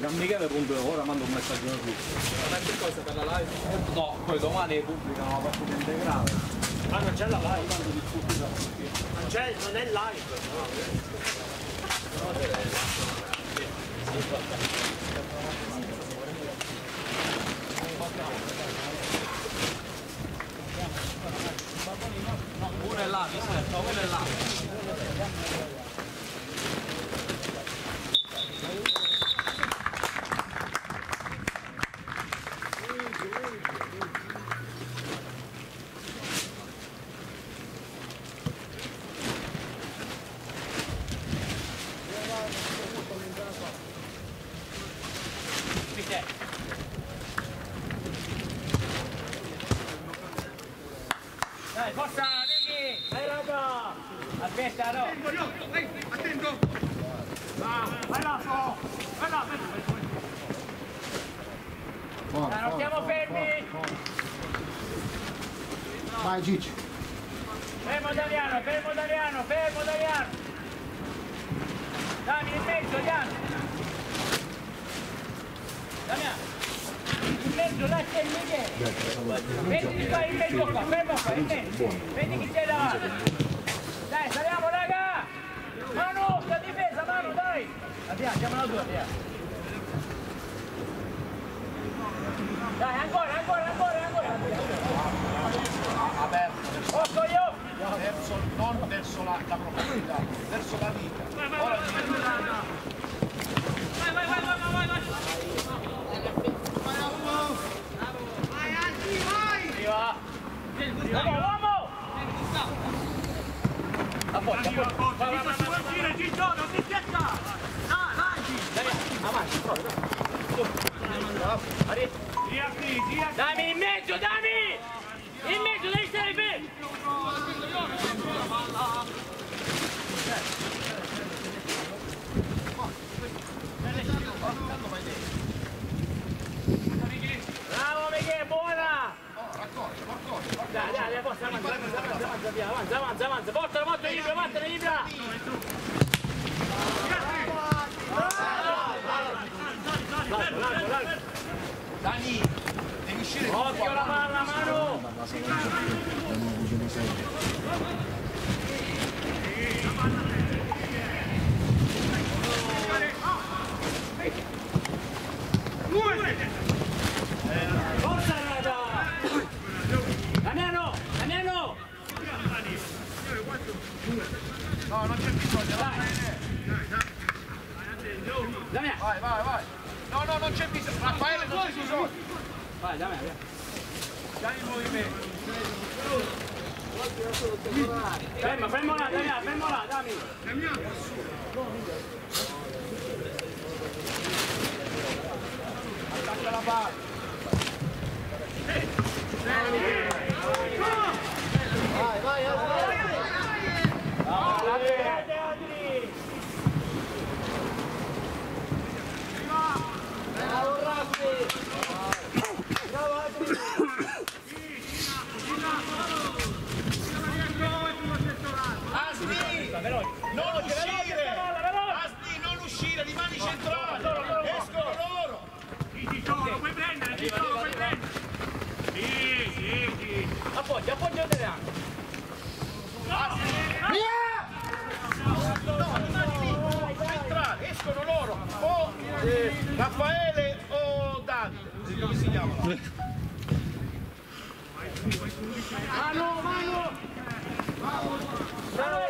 da Michele punto ora mando un messaggio a tutti. Ma che cosa per la live? No, poi domani pubblicano la partita integrale. Ma non c'è la live? Non c'è, non è live. No. No, uno è là, mi sento, uno è là. No, non c'è bisogno, vai. Vai, vai, vai. No, no, non c'è bisogno. Raffaele, non c'è bisogno. Vai, dammi, via. Dai il movimento. Ferma, fermo là, Damiano, fermo là, dammi. Damiano, Attacca la palla. Vai, vai, vai. Stop it. Mano, mano. Vamos.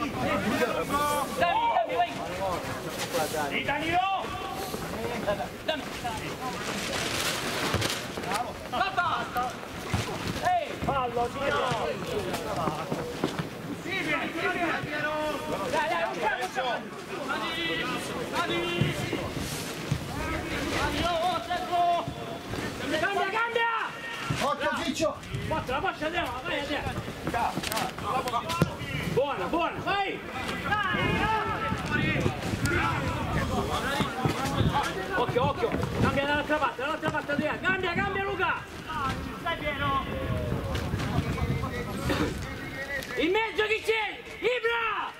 Dammi, dammi, vai. Danilo! Dammi. Basta. Ehi, fallo, tiro. Sì, vieni, vieni! Dai, dai, un calcio, un calcio. Cambia, cambia! Occhio Ciccio! Forza, la faccia andiamo, vai, andiamo. Buona, buona, vai! Occhio, occhio, cambia dall'altra parte, dall'altra parte Adriano, cambia, cambia Luca! Stai pieno! In mezzo chi c'è? Ibra!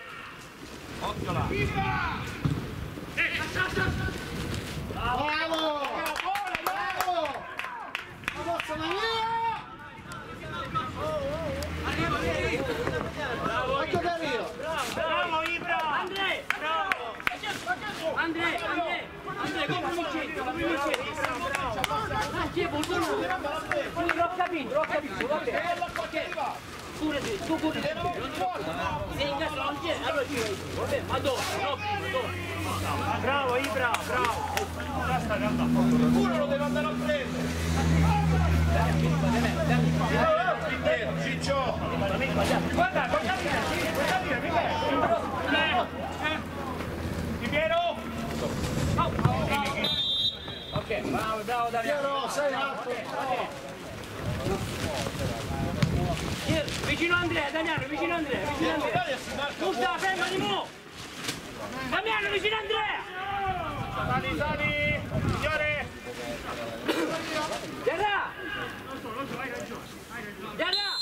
Bravo! Bravo! La forza la mia! Occhio che arriva! Bravo, Ibra! Andrea! Bravo! Andrea, Andrea! Andrea, come mi c'entro, come mi c'entro? Sì, l'ho capito, l'ho capito, va bene. Pure te, tu pure. Se in caso non c'è, allora ci vai. Va bene, ma dove? No, dove? Bravo, Ibra, bravo! Basta, calma! Uno lo deve andare a prendere. Ciccio. Guarda, guarda via, sì, guarda via, via! Di Piero! Ok, bravo, bravo Damiano. Piero, sei alto! Vicino Andrea, Damiano, vicino Andrea, vicino Andrea. Gusta, fermati mo! Damiano, vicino Andrea! Sali, sali! Signore! Terra! Terra!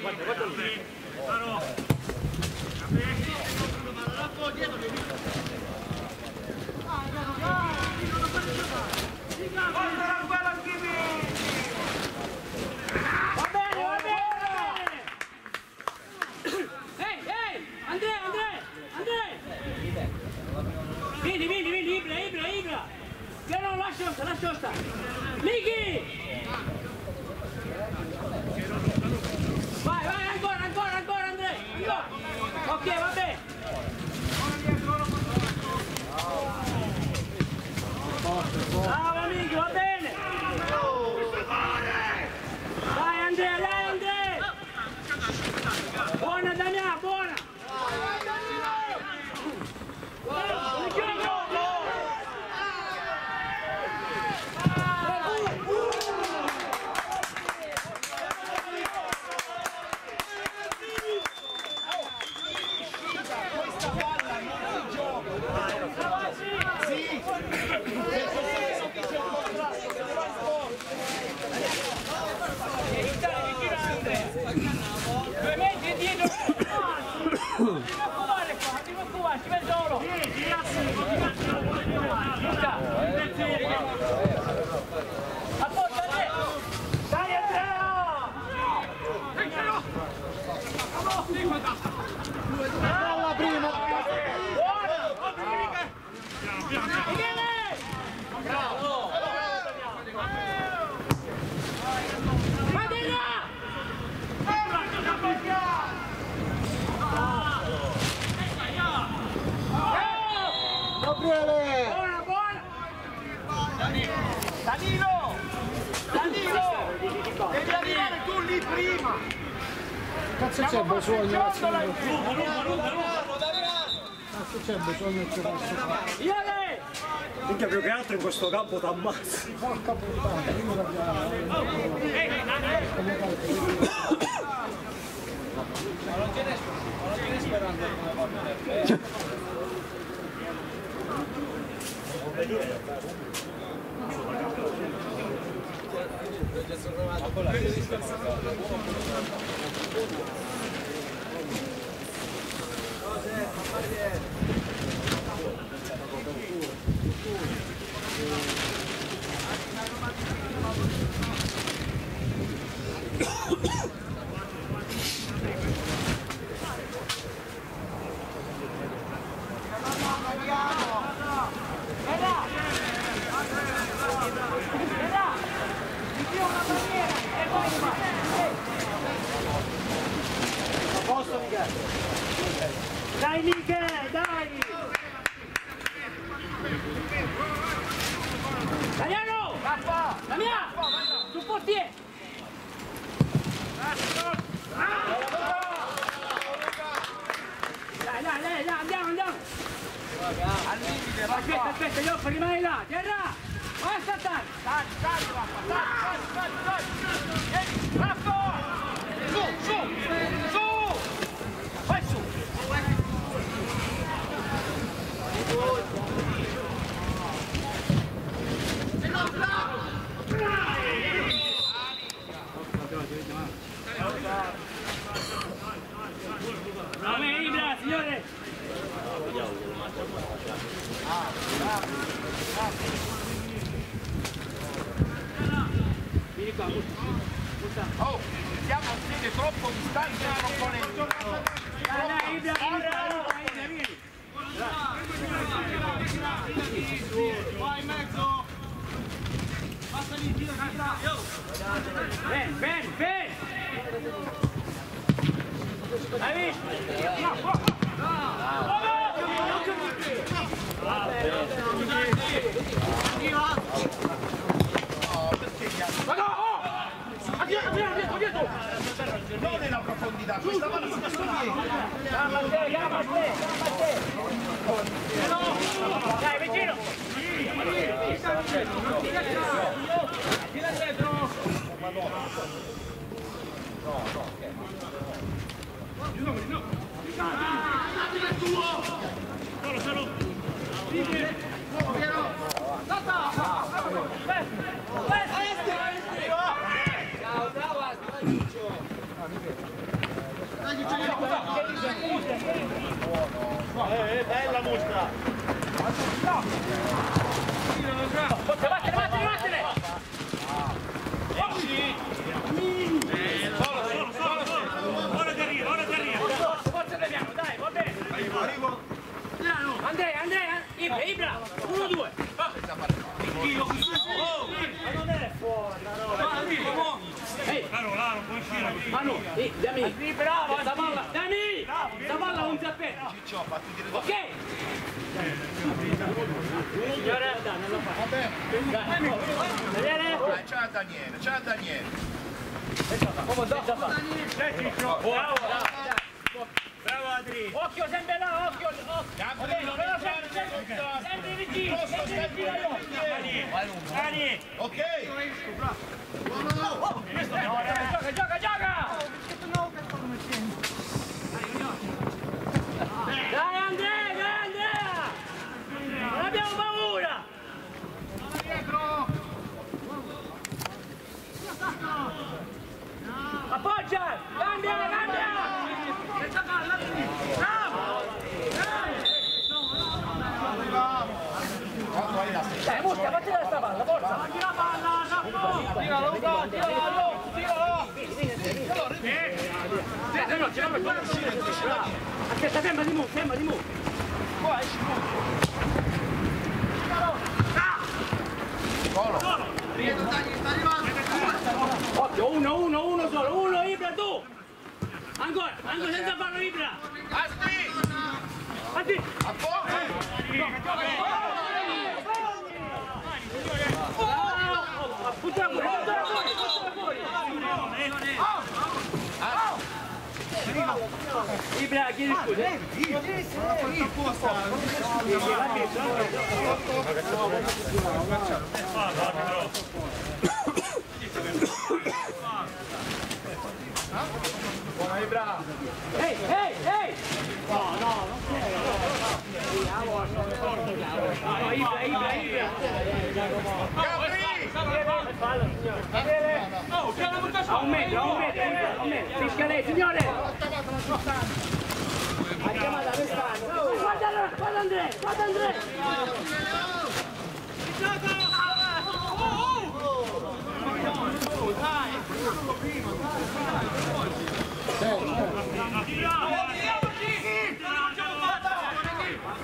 Guarda, guarda lì! Ah no! Va bene, va bene! Ehi, ehi! Andrea, Andrea! Andrea! Vieni, vieni, vieni, Ibra, Ibra, Ibra! Che non lascia stare, lascia stare! Miki! Vai, vai, ancora, ancora, ancora, Andrea! Ancora! Ok, va bene! Bravo Miki, va bene! Dai Andrea, dai Andrea! Buona Damiano, buona! Due metri dietro! Non Danilo! Danilo! Devi arrivare tu lì prima! Cazzo c'è bisogno? Boh, cazzo c'è bisogno che passi? Iale! Minchia più che altro in questo campo ti ammazzi! Porca puttana! Thank oh, you. Eh, eh, eh, Gracias. Non nella profondità, questa palla si sta dietro. Gamba a te, gamba a te, gamba a te! Dai, vicino! Bella mostra. Forza, vattene, vattene, vattene! Solo, solo, solo, solo. Ora ti arriva, ora ti arriva. Forza, forza Damiano, dai, va bene! Andrea, Andrea, Ibra, Ibra! Uno, due! Ehi, Laro, Laro, puoi uscire. Manu, eh, Dami, bravo, sta palla, Dami, sta palla non si aspetta, Ciccio, fatti dire ok? Signore, non lo fa. Dai, Daniele, ciao Daniele, ciao Daniele. bravo, bravo Adri. Occhio sempre là, occhio, occhio. Gabriele, Però sempre, sempre, sempre vicino, sempre vicino io. Dani, Ok? Gioca, gioca, gioca! Dai Andrea, dai Andrea! Non abbiamo paura! Appoggia! Cambia, cambia! Dai, Musca, fatti dare sta palla, forza! Tira palla, Tiralo, tiralo, tiralo! No, no, ce l'ho per uscire! Aspetta, ferma di mu, ferma di mu! Occhio, uno, uno, uno solo, uno, Ibra, tu! Ancora, ancora senza farlo, Ibra! Asti! Fatti! A poco! Butta fuori, butta fuori, butta fuori! Ibra, chiedi scusa. Ehi, ehi, ehi! No, no, non sei. No, Ibra, Ibra, Ibra. A un metro, a un metro, a un metro. Fischia lei, signore! Ha chiamato a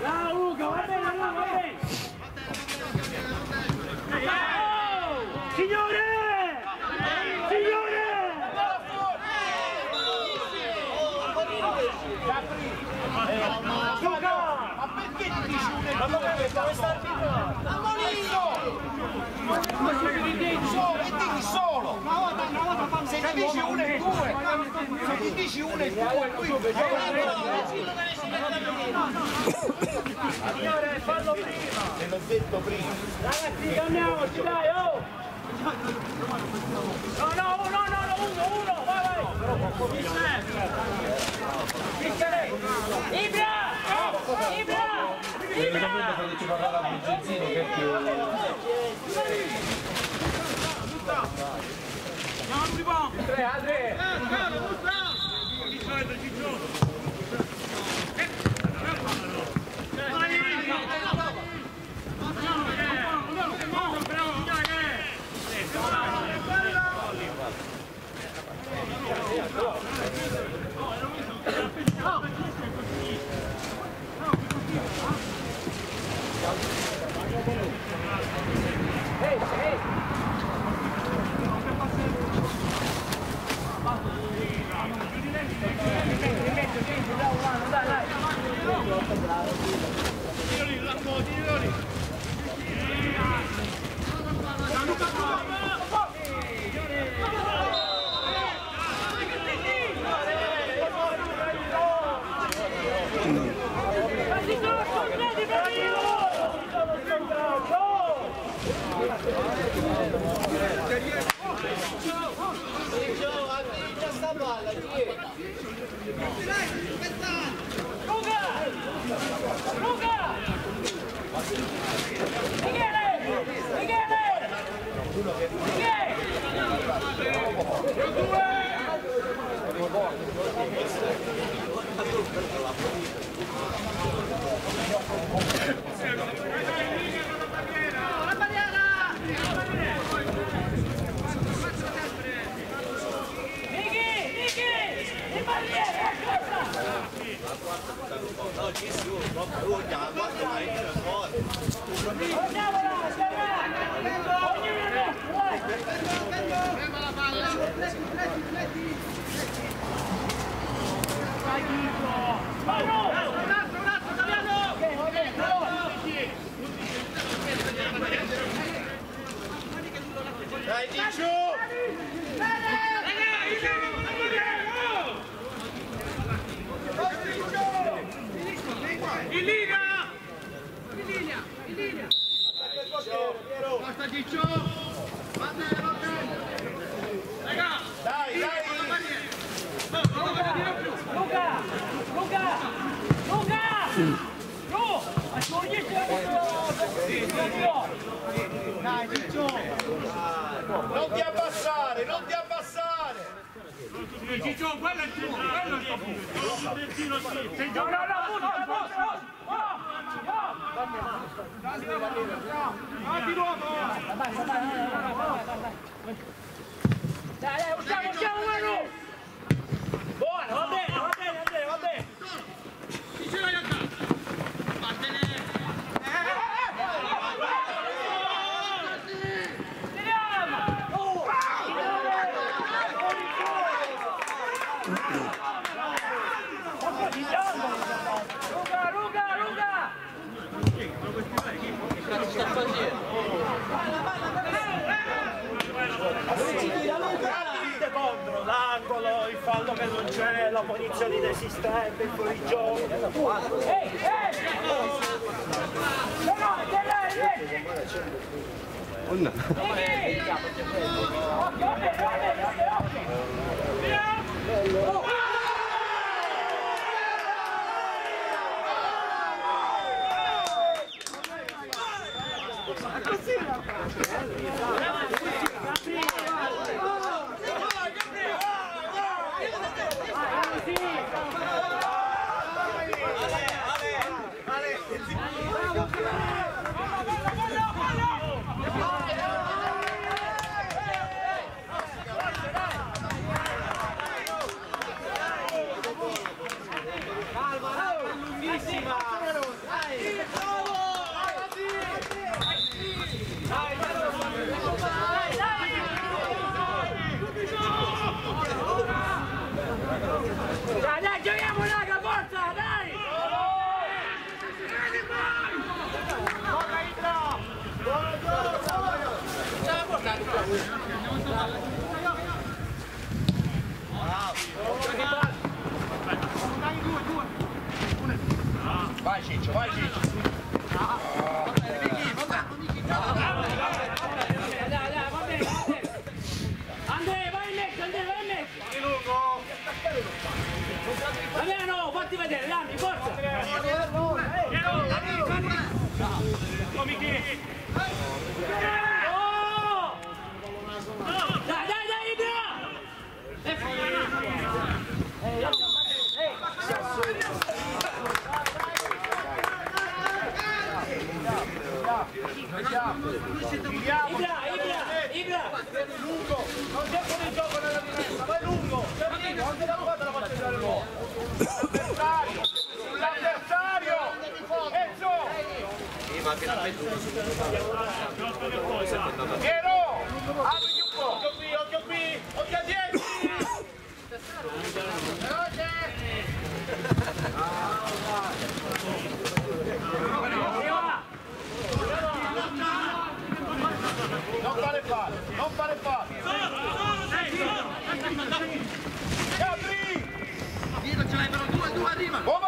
Raúl, aguante, aguante. Molino! Solo, e digli solo! Se ti dici uno e due, se ti dici uno e due, qui Signore, fallo prima! Te l'ho detto prima. Ragazzi, calmiamoci, dai, oh! No, no, no, no, no, uno, uno, vai, vai! Mister! Ibra! Ibra! Ibra! Quando ci parlava a Bugizzino che è più... Tre, Andre! Di solito Ciccio. Ehi, Dai, Ciccio! In linea! Basta Ciccio! Raga! Dai, dai! Luca! Luca! Luca! Lu! Accorgiti Dai, Ciccio! Non ti abbassare, non ti abbassare! Ciccio, quello è il tuo, quello è il tuo punto! Sei vai, vai, vai. Dai, dai, usciamo, usciamo! Buono, va bene, Andrea, va bene! Ciccio ragazza! Vattene! Luca, Luca, Luca! contro l'angolo, il fallo che la punizione inesistente, il fuorigioco. Ehi, ehi! No, no, te l'hai, vedi? Vieni! Occhio, occhio, occhio, occhio! Dai, dai, giochiamo! Vai Ciccio, vai Ciccio. Dai, dai, va bene, va bene. Andrea, vai in mezzo, Andrea, vai in mezzo. Andrea, no, fatti vedere, dammi, forza. Oh! Dai, dai, dai, Ibra! Ibra, Ibra, Ibra! Lungo. Non c'è il gioco nella difesa, vai lungo. Capito? Non te la fate la faccia girare l'uomo. L'avversario. L'avversario. Ezzo. Piero. Apriti un po'. Occhio qui, occhio qui. Occhio a dietro. Non fare fallo, non fare fallo. Gabri! Dietro ce l'hai però due, due arrivano. Uomo!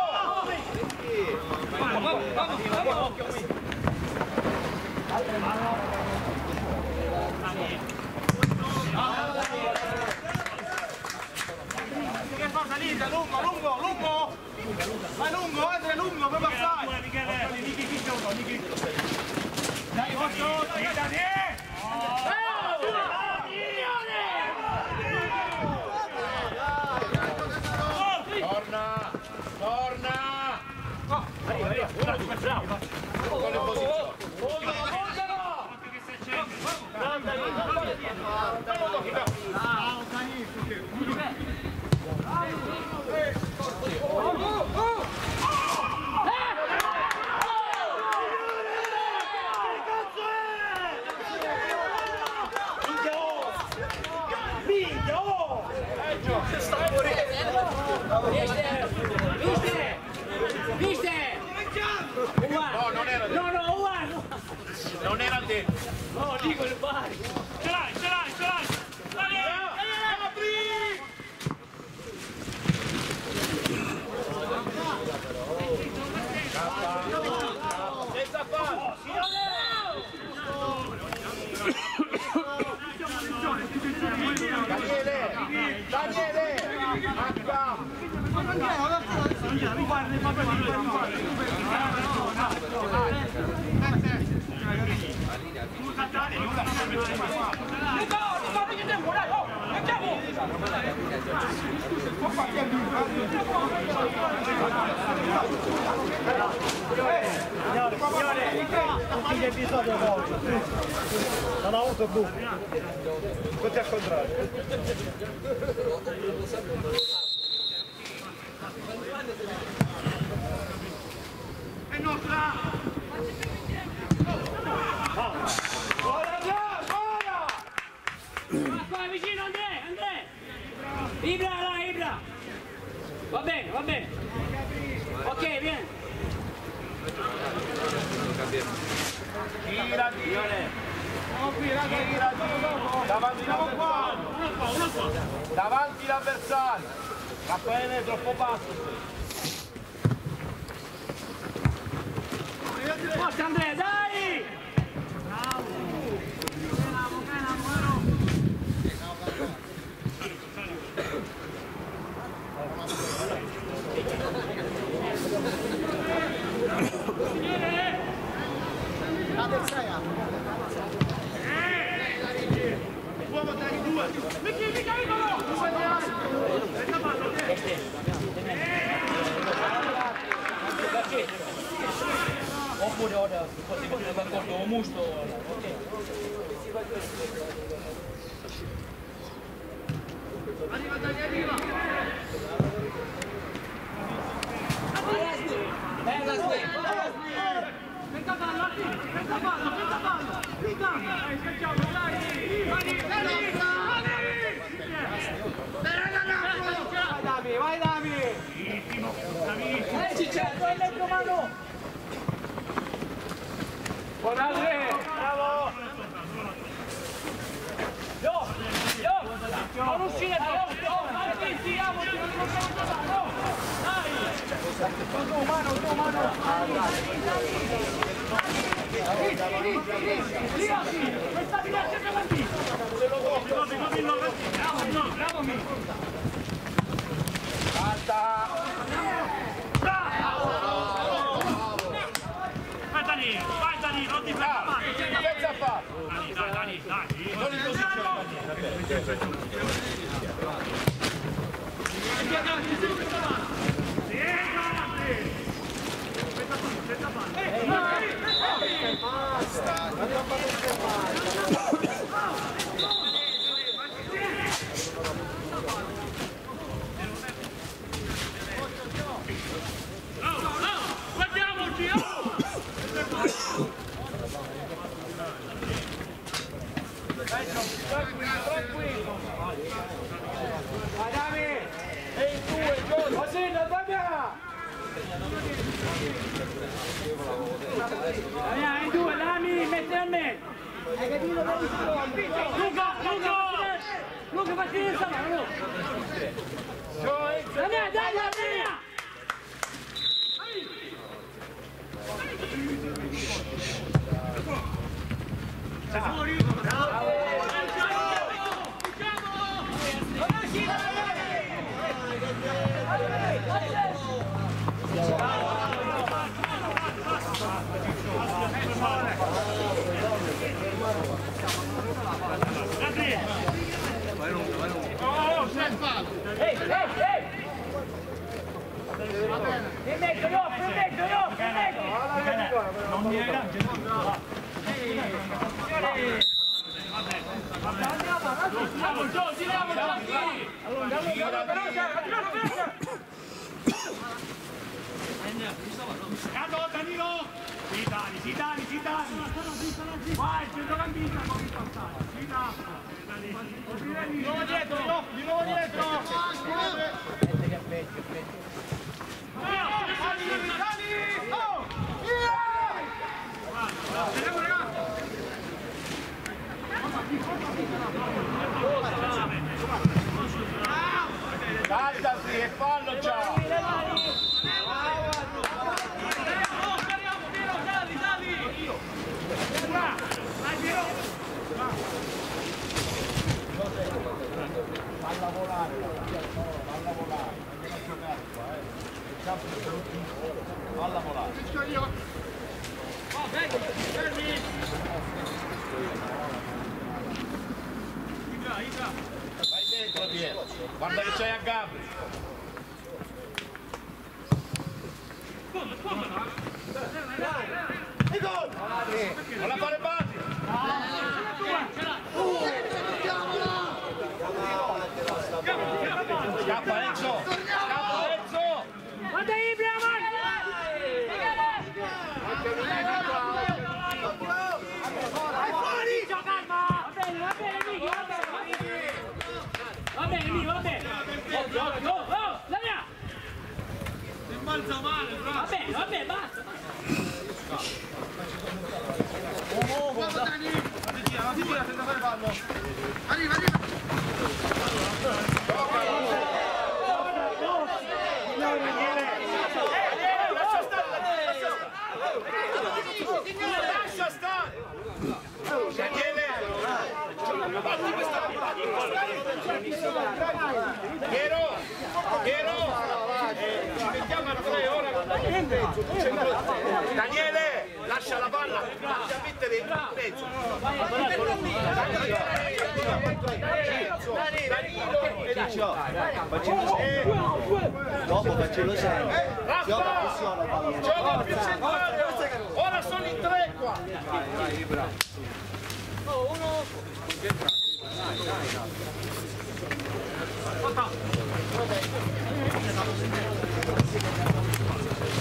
Che fa salita? Lungo, lungo, lungo! Vai lungo, puoi passare! Dai, otto, dai, dai! Torna! Torna! Con le posizioni. Viste? Viste? Uguale. No, non era No, no, uguale. Non era dentro. No, dico il pari. Ce l'hai, ce l'hai, ce l'hai! Senza fallo. Daniele! Daniele! H! Tutti gli episodi a volte. Non ho avuto buchi. Tutti al contrario. Qua, qua, vicino, Andrea, Andrea. Ibra, là, Ibra. Va bene, va bene. Ok, vieni. Girati! Girati! Davanti l'avversario! Davanti l'avversario! Rafael, né? Dropou baixo. Forte, André, daí! Bravo! Cadê que saia? Vamos botar em duas! Vem aqui, vem cá, vem cá! Raffaele è troppo basso! Forza, Andrea, dai! Oppure ora, così come d'accordo con Musto. Buon Andrea! Bravo! Non uscire troppo! Avanti, sì, avanti, non possiamo giocare, no! Dai! Tu, mano, tu, mano! Rischi, rischi, rischi! Lì, sì! Questa sempre avanti! Gobi, gobi, no, Bravo, no, bravo, mi! Vai Dani, vai Dani, non ti fermare. Senza fa. Dani, dai, Dani, dai. Non in posizione. Sì, avanti. Aspetta tu, aspetta avanti. No, no, guardiamoci, oh! Vai Dami. E in due, Giorgio. Così, non Damiano. Dai, in due, Dami, metti a me! Luca, Luca! Luca, fatti in sala, no! Dai, dai, dai, dai! Ehi, ehi, ehi! In mezzo, io, in mezzo, io, in mezzo! Non mi hai Andiamo, giù, giriamo, giù, Cado, Danilo! Sì, Dani, sì, Dani, sì, Dani! Vai, centrocampista, come passare! Sì, Dani! Di nuovo dietro, no, di nuovo dietro. Alzati e fallo già. Falla volare, falla volare, non devi giocare qua, eh. Il campo è bruttissimo. Falla volare. Vai dentro Piero, guarda che c'hai a Gabri. Non la fare base! Scappa Enzo! Scappa Enzo! Guarda Ibrahim! Va bene, va bene, Miki, va bene, va bene, Miki, va bene. Oh, oh, oh, oh, la mia! Rimbalza male, Va bene, va bene, basta. Lascia stare! Daniele! Batti questa Piero! Piero! Ci mettiamo a tre ora! Daniele! Lascia la palla! Vatti a mettere in mezzo! Danilo e Liccio! Dopo faccio lo sempre. Raffa! Gioca più centrale! Ora sono in tre qua!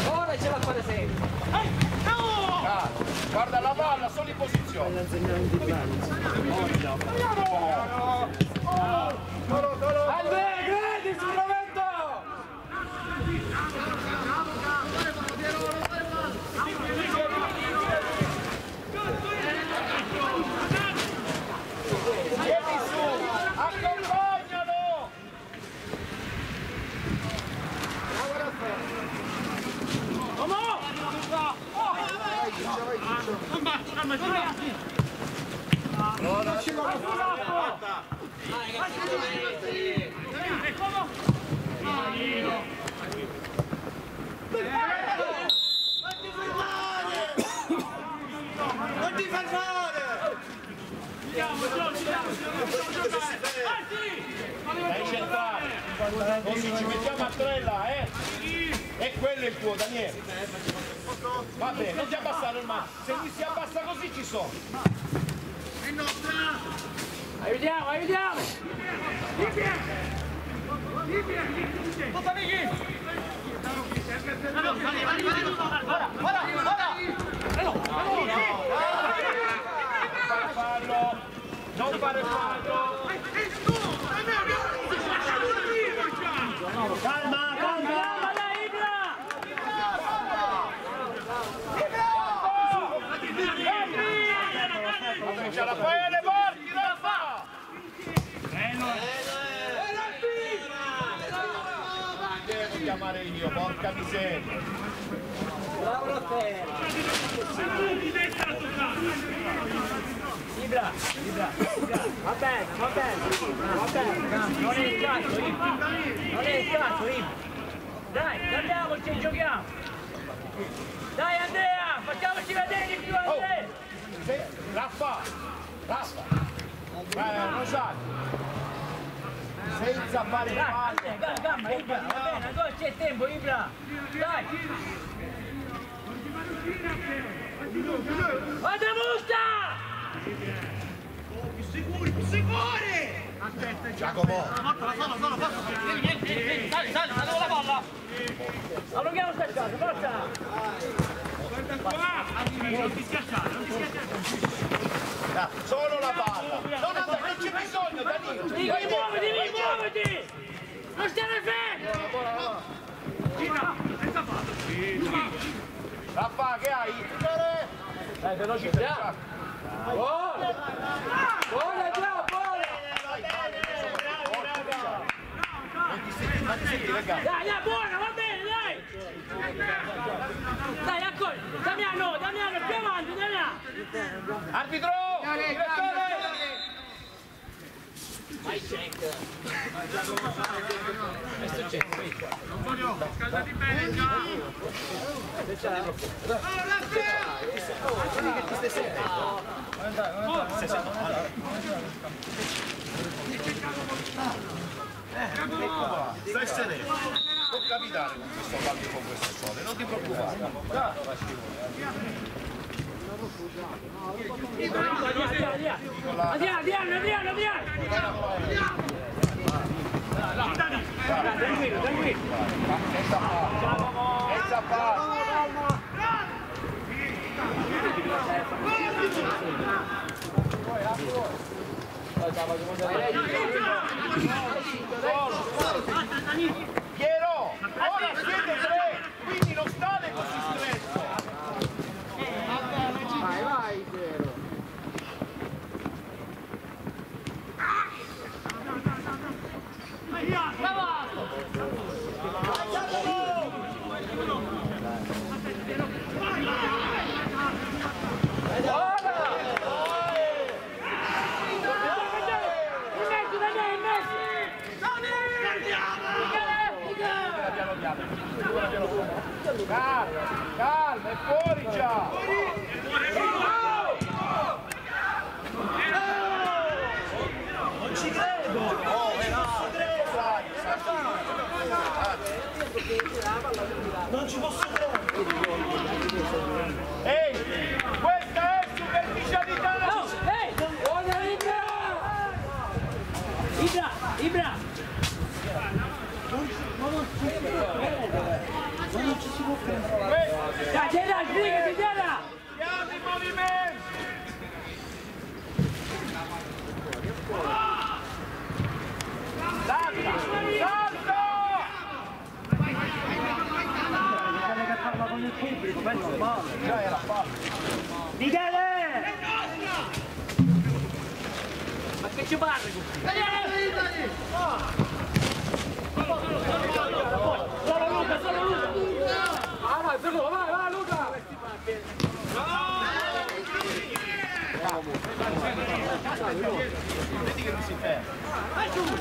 Ora ce la fate sempre. Guarda la palla, sono in posizione! Albe, grandi sul momento! Vieni su! Accompagna! Non ti far fare! Dai centrale! Così ci mettiamo a trella, eh! E quello il tuo, Daniele! Va bene, non ti abbassare il mano! Se mi si abbassa così ci sono! Are you down? Are you down? Keep down. Keep down. Keep down. Keep down. ジョンパルファード porca miseria! Ibra, Ibra, Ibra, va bene, va bene, va bene, non è il caso, Ibra, non è il caso, Ibra. Dai, andiamoci giochiamo. Dai Andrea, facciamoci vedere di più Andrea. Se- Raffa! Raffa! Eh, Rosario! Senza fare! Andrea, gamba, gamba, Ibra, va bene, ancora c'è tempo, Ibra. Dai. Guarda Musta! Giacomo! Allunghiamo sta cosa, forza! Ah, Solo la palla! Non, andare, non bisogno, Danilo! Dico, muoviti, muoviti! Non stare fermo! Raffa, che hai? Dai, velocità! Buona, già, buona! Dai, dai, buona, va bene, dai! Dai, accogli! Damiano, Damiano, più avanti, Damiano! Arbitro! Direttore! Stai sereno, può capitare con questo e con questo sole, non ti preoccupare. Andiamo, andiamo, andiamo, andiamo! Tranquillo, Piero, ora siete tre, Karl, Karl, ne porića! Dai, Gerard, sbrigati, Gerard! Chiami i movimenti! Salta! Salta! Già era fatto. Michele! Ma che ci parli con Solo Luca, solo Luca! Ah, vai, vai, Luca! Vedi che non si ferma.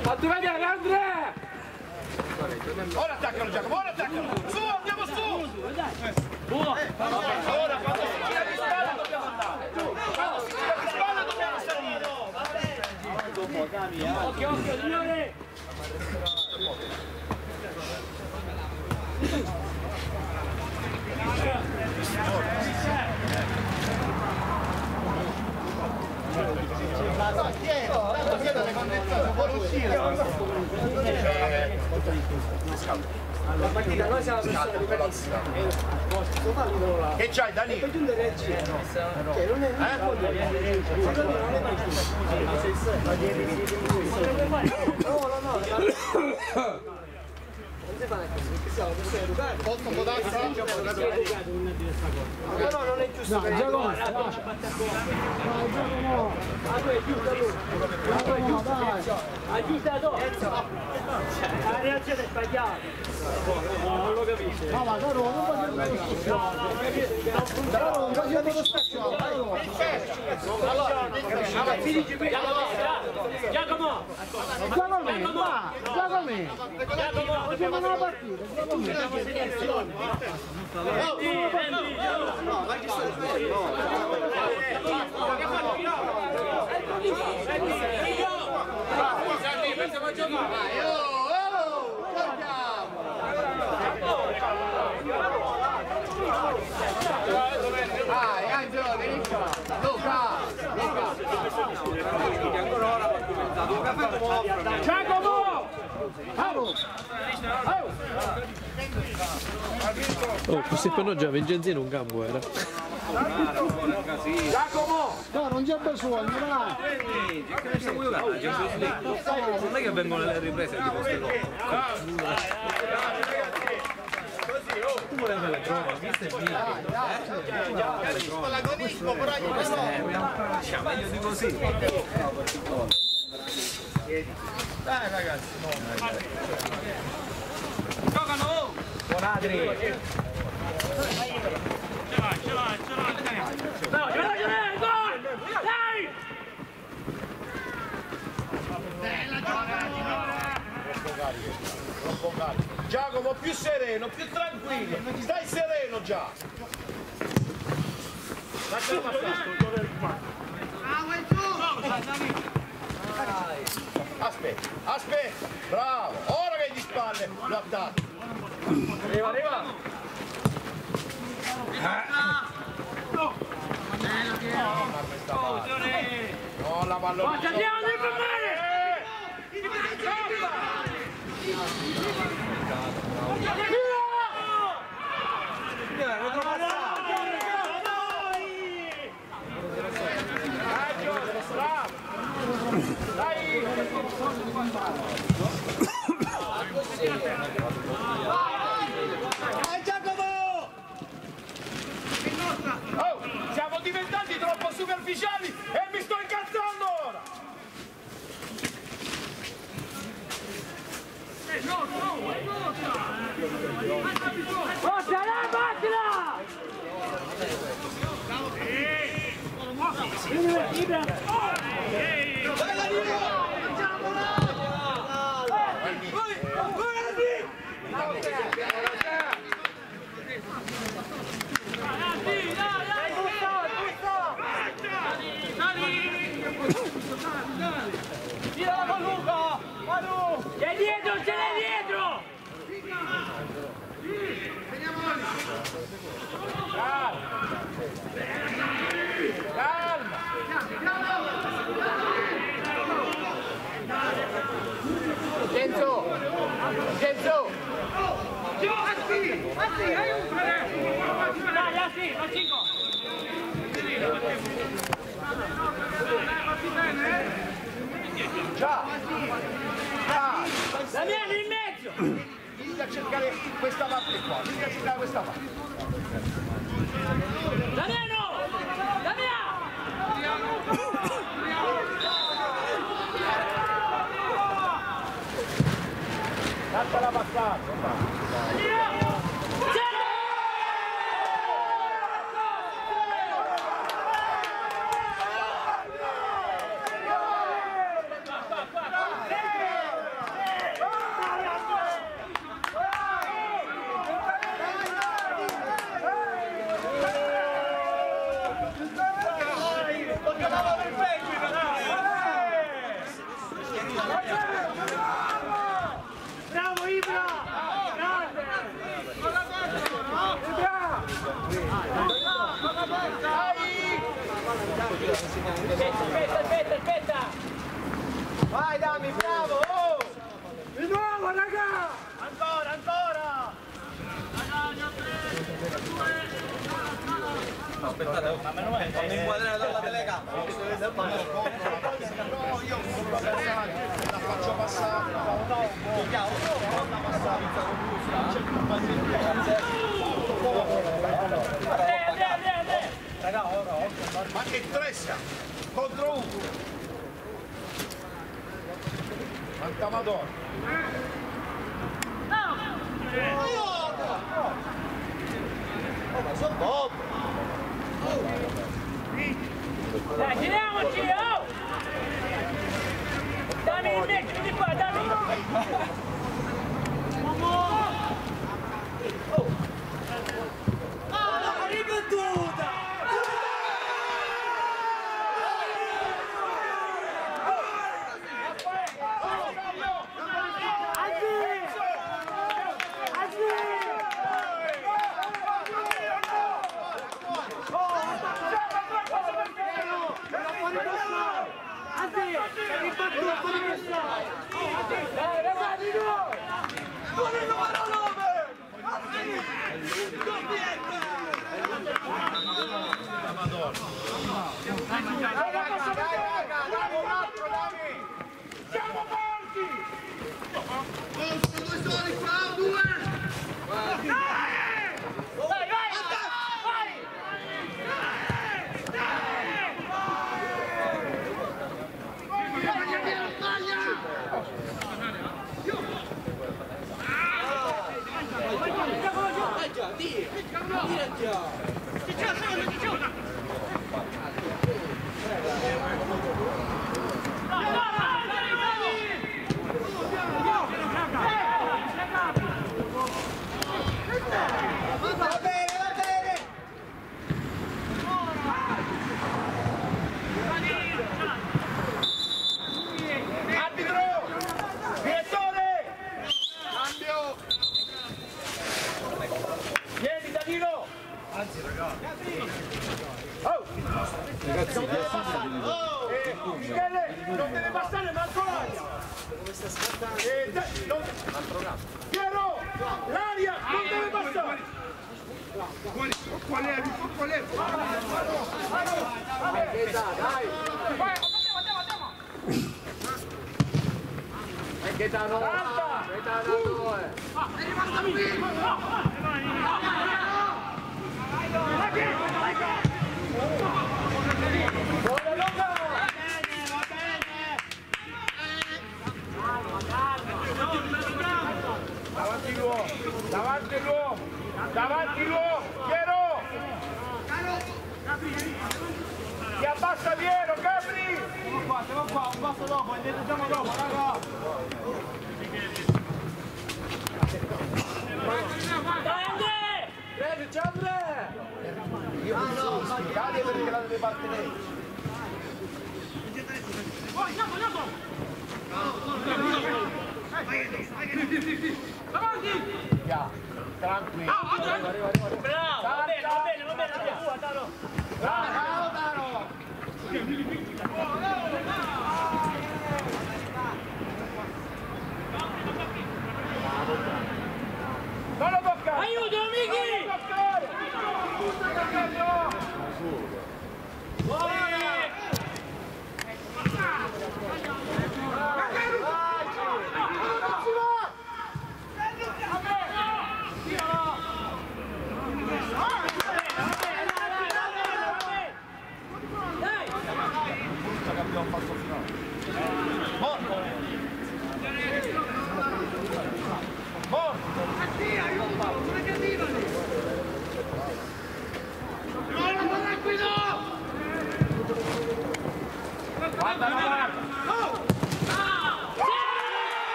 Fatti vedere Andrea! Ora attaccano Giacomo, ora attaccano! Su, andiamo su! Buono! Ora quando si gira di spalla dobbiamo andare! Quando si gira di spalla dobbiamo salire! Occhio, occhio, signore! La partita noi siamo. Posso farlo là. Che c'hai Dani? Per giungere regia. Che non è Secondo me non è mai giusto. No, no, no. Così, perché siamo persone educate. Posso podarsi? Però non è giusto che Giacomo, Ah. Dai, Giacomo, tu è giusto lui. Giacomo, dai. Aggiustato! La reazione è sbagliata! Non lo capisce! No, ma Caro, non facciamo lo stacciato. Caro, non facciamo lo stacciato. Caro. Giacomo! Giacomo, Giacomo. Facciamo una partita, Giacomo. Giacomo! Oh, questo per già Vincenzi un campo era. Giacomo! No, non c'è bisogno, dai. Non è che vengono le riprese di queste cose. Meglio di così. Dai ragazzi! No, ce l'hai, ce l'hai! Gol! Dai! Troppo carico. Giacomo più sereno, più tranquillo, stai sereno già. Lascialo passare. Aspetta, aspetta, bravo, ora che hai di spalle lo attacchi. Arriva, arriva! No, la palla Forza, andiamo, andiamo per mare! Oh, siamo diventati troppo superficiali e mi sto incazzando ora! Forza, dai, battila! C'è dietro, ce l'hai dietro! Genzo! Genzo! Dai, Assi, va cinco! Già! Già! Damiano in mezzo! Vieni a cercare questa parte qua, vieni a cercare questa parte. Damiano! Damiano! Quando inquadrare la telecamera. No, io la faccio passare. Ti chiamo, non la passare, non c'è più pazienza. Raga, ora, ora. Ma che tre siamo? Contro uno. Manca Madonna. No! No! No! No! No! No! No! No! Andiamo, Gio! Dammi il mezzo di qua, dammi!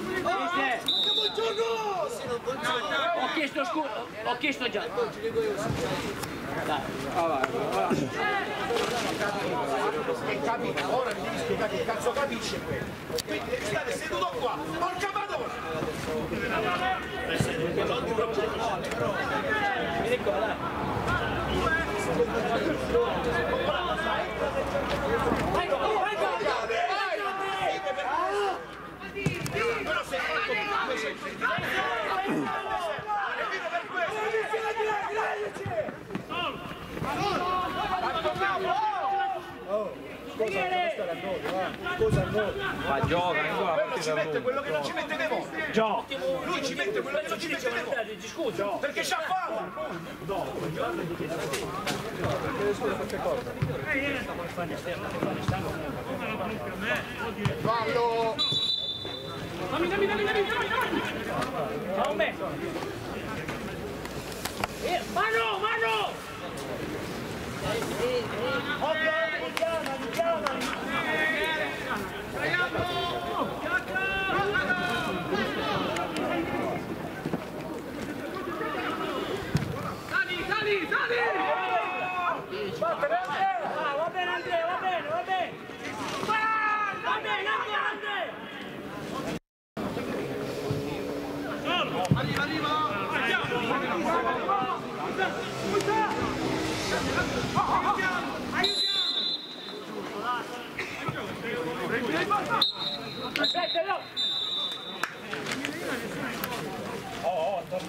Mister. Ho chiesto scusa, ho chiesto già. Che capisce, ora mi devi spiegare che cazzo capisce quello. Quindi devi seduto qua, porca madonna! Però sei fatto più sei Cosa a noi? Ma gioca, in qua, quello ci mette quello che non ci mette Devo. Giochi. Lui ci mette quello che non ci mette Devo. Scusa. Perché c'ha fame! Fallo! Ciao me. Eh, Mano, mano! Occhio, richiama, richiama. Ah, va bene Andrea, va bene, va bene. Va bene, Andrea, Andrea. Aspetta, no.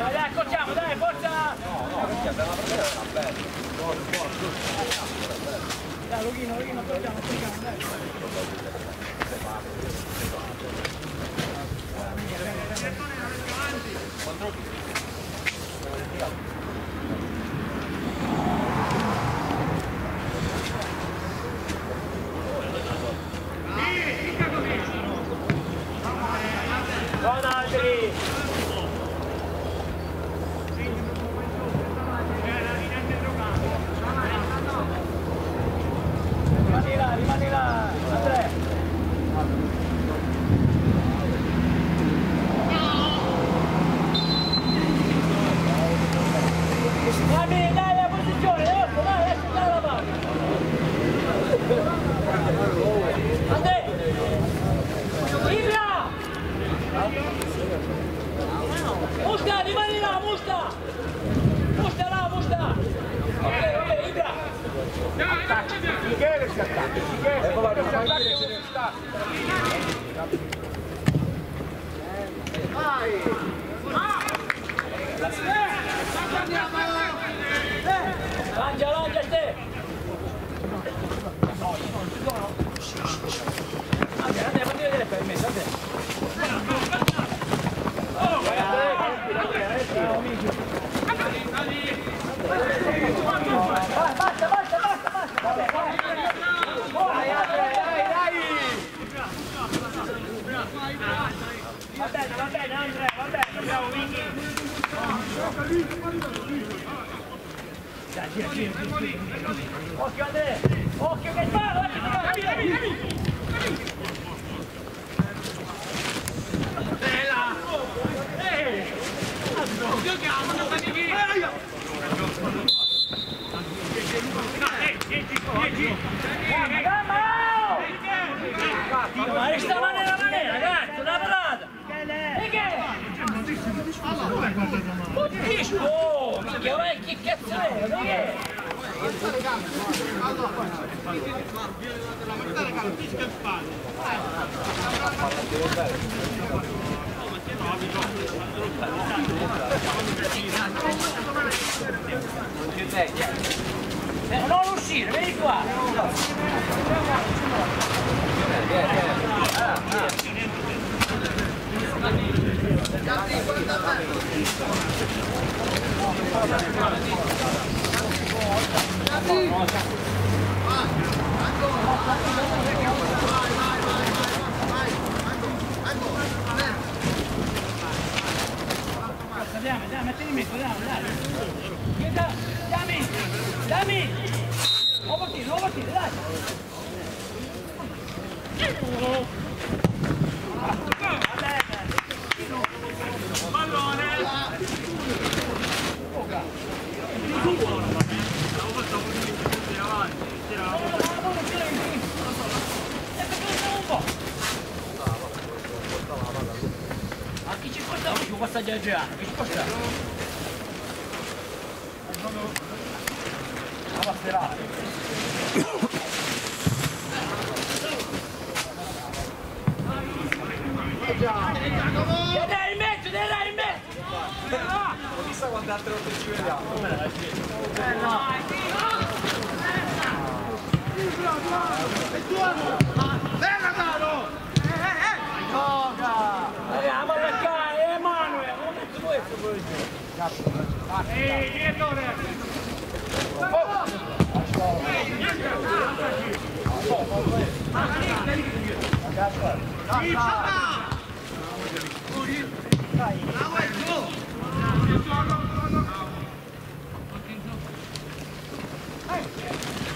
Dai, dai, accorciamo, dai, forza! Dai, Luchino, Luchino, accorciamo, accorciamo, dai. Buona Andri! Rimani là, rimani là, Andrea! Dai, dai, bene Andrea, va bene, bravo Vicky. Dai, gira, gira, gira. Occhio Andrea, occhio che sparo, guarda che ti Bella! Ehi! Giochiamo, non stai di No, eh, 10, 10! Oddio! Oh, minchia, che cazzo è? Dov'è? Eh, non uscire, vieni qua! Ah, ah. Andiamo, andiamo, mettili in mezzo, andiamo, dai. Dammi, dammi! Muovati, muovati, dai! Vabbè! Chieda, dammi, dammi. Nuovo tiro, nuovo tiro, dai. Ma chi ci costa più questa GGA? Chi ci costa? La passerà. In mezzo, dai in mezzo! Chissà quante altre volte ci vediamo. Andiamo a leccare, Emanuele! Non metto questo poi! Ehi, direttore!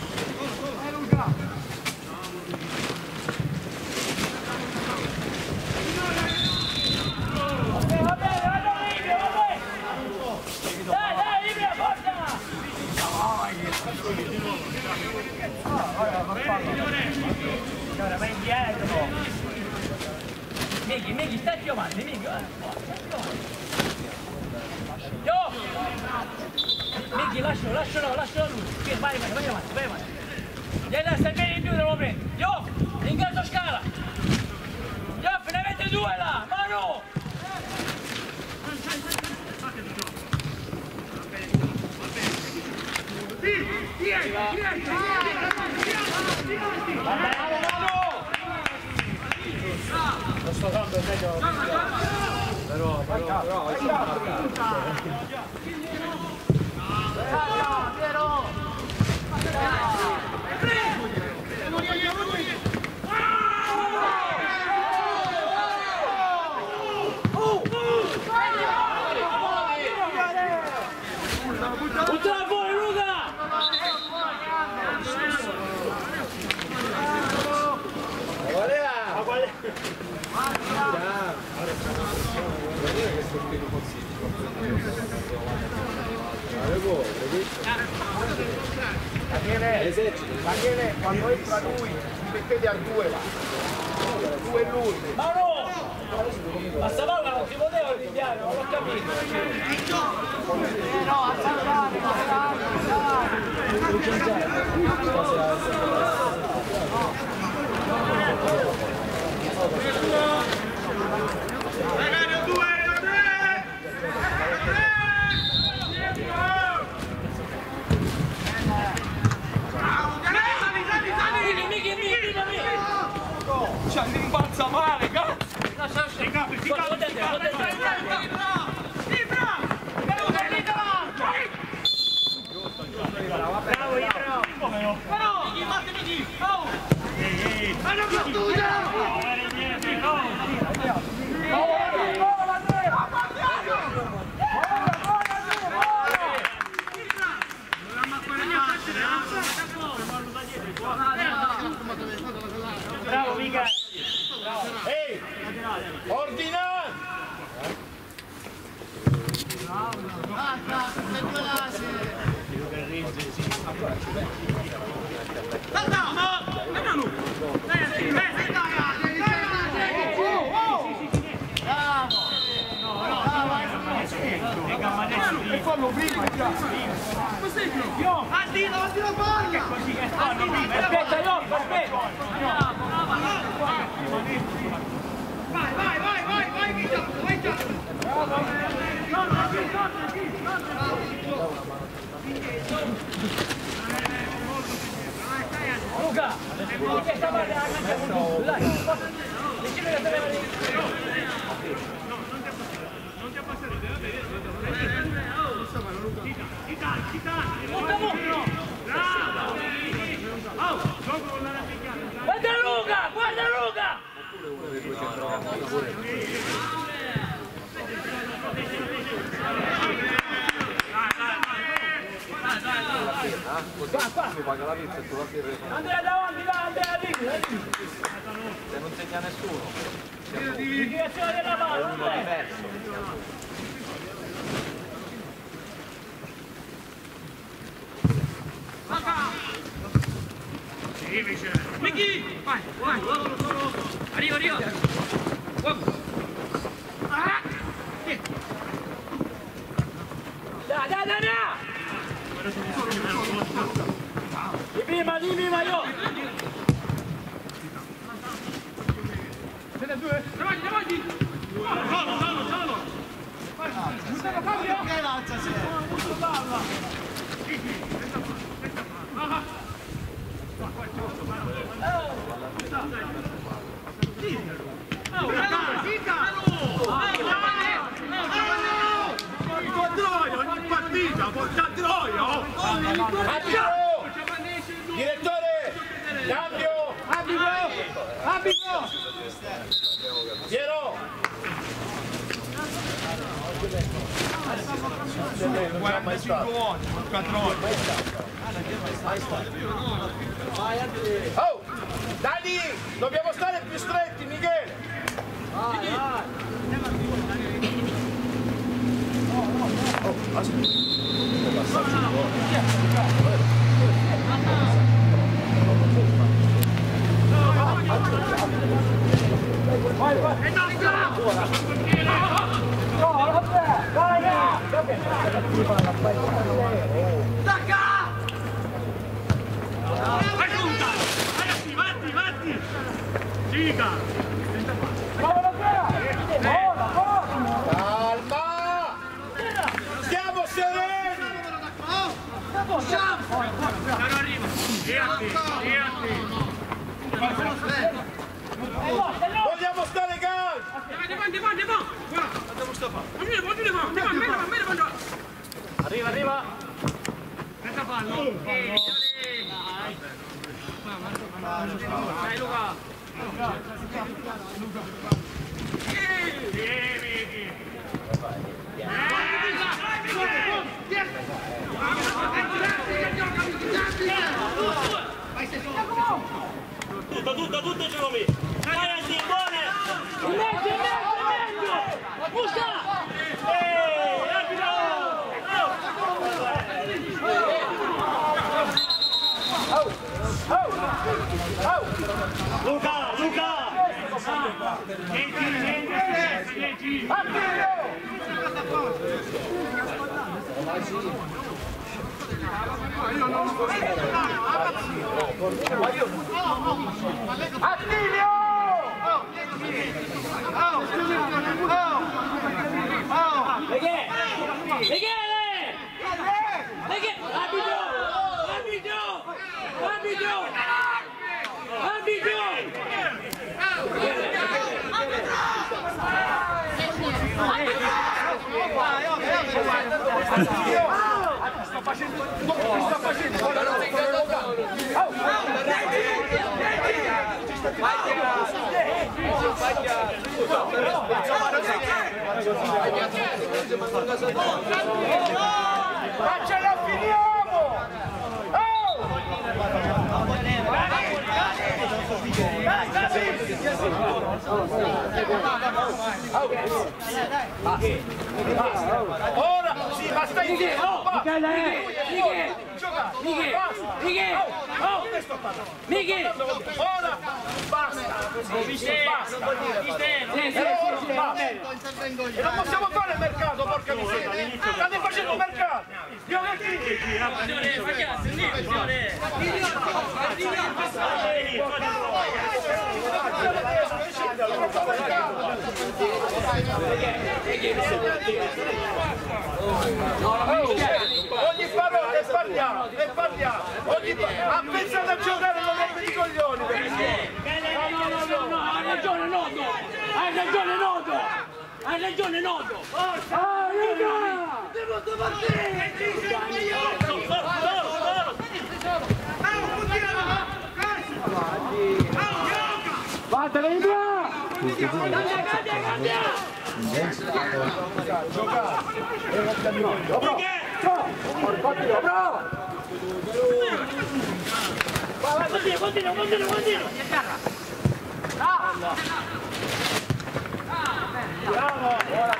Va bene, va bene, Livia, va bene! Dai, dai, Livia, forza! Ora vai indietro! Mighi, Mighi, stai più avanti, Mighi, guarda, stai più avanti. Io! Mighi, lascialo, lascialo, lascialo a lui. Sì, vai, vai, vai avanti, vai avanti. Vieni, stai bene in più, devo prendere. Io! Ingaggio scala! Io, ne avete due là! Manu! Buttala fuori, Luca! Daniele, quando entra lui, si mettete a due là. Tu e lui. Ma no! Ma Savalla non si poteva rinviare, non l'ho capito. Mighi, C'ha l'imbalza male, cazzo! Lascia, lascia. Guarda, guarda, guarda. Bravo, mica! Ehi! Ordinare! E fallo prima già. Aspetta, Iocco, aspetta! Luca! Perché sta parte la cancha con dai! Decime che te ne Guarda Andrea davanti, vai, Andrea, dimmi. se non segna nessuno. Direzione della palla, Andrea. Diverso. Michi! Vai, vai! Arriva, arriva! Ah! Dai, dai, dai, dai! Di prima, di prima io! Siete due? Davanti, davanti! Solo, solo, solo! Gustavo Fabio! Che lancia sei? ogni partita, porta troia! Arbitro! Direttore! Cambio! Piero! Oh! Dani! Dobbiamo stare più stretti, Michele! Liga! Vogliamo stare calmi! Arriva, arriva! Dai Luca! Tutto, tutto, tutto ce l'ho messo! Ragazzi, buone! In mezzo, in mezzo, in mezzo! Busca! Eeeh, arbitro! Luca, Luca! Michele! Michele! Michele! Arbitro! Arbitro! Arbitro! Arbitro! Sto facendo... Mi sta facendo... Guarda, non sei Ma ce la finiamo! Oh! Ora! Sì, ma stai zitto! Michele! Michele! Giocare! Michele! Basta! Michele! Oh! Dove sto parlando? Michele! Ora! Basta! Basta! Sì, sì, E sì, sì, basta! Intervengo E io. non possiamo fare il mercato, porca miseria! State facendo mercato! Io che critichi! Signore, Ogni parola e parliamo, e parliamo! Ogni parola! Ha pensato a giocare con le di coglioni! per esempio. No, no, no, no, no, hai ragione Nodo! Hai ragione Nodo! Hai ragione Nodo! Ah, Luca! Continua, continua, continua, continua. Bravo, ora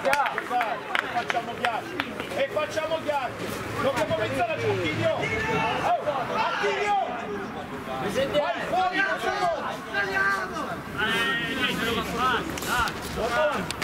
e facciamo ghiaccio, e facciamo ghiaccio, dobbiamo pensare a Attilio, oh, Attilio, vai fuori un secondo, Porto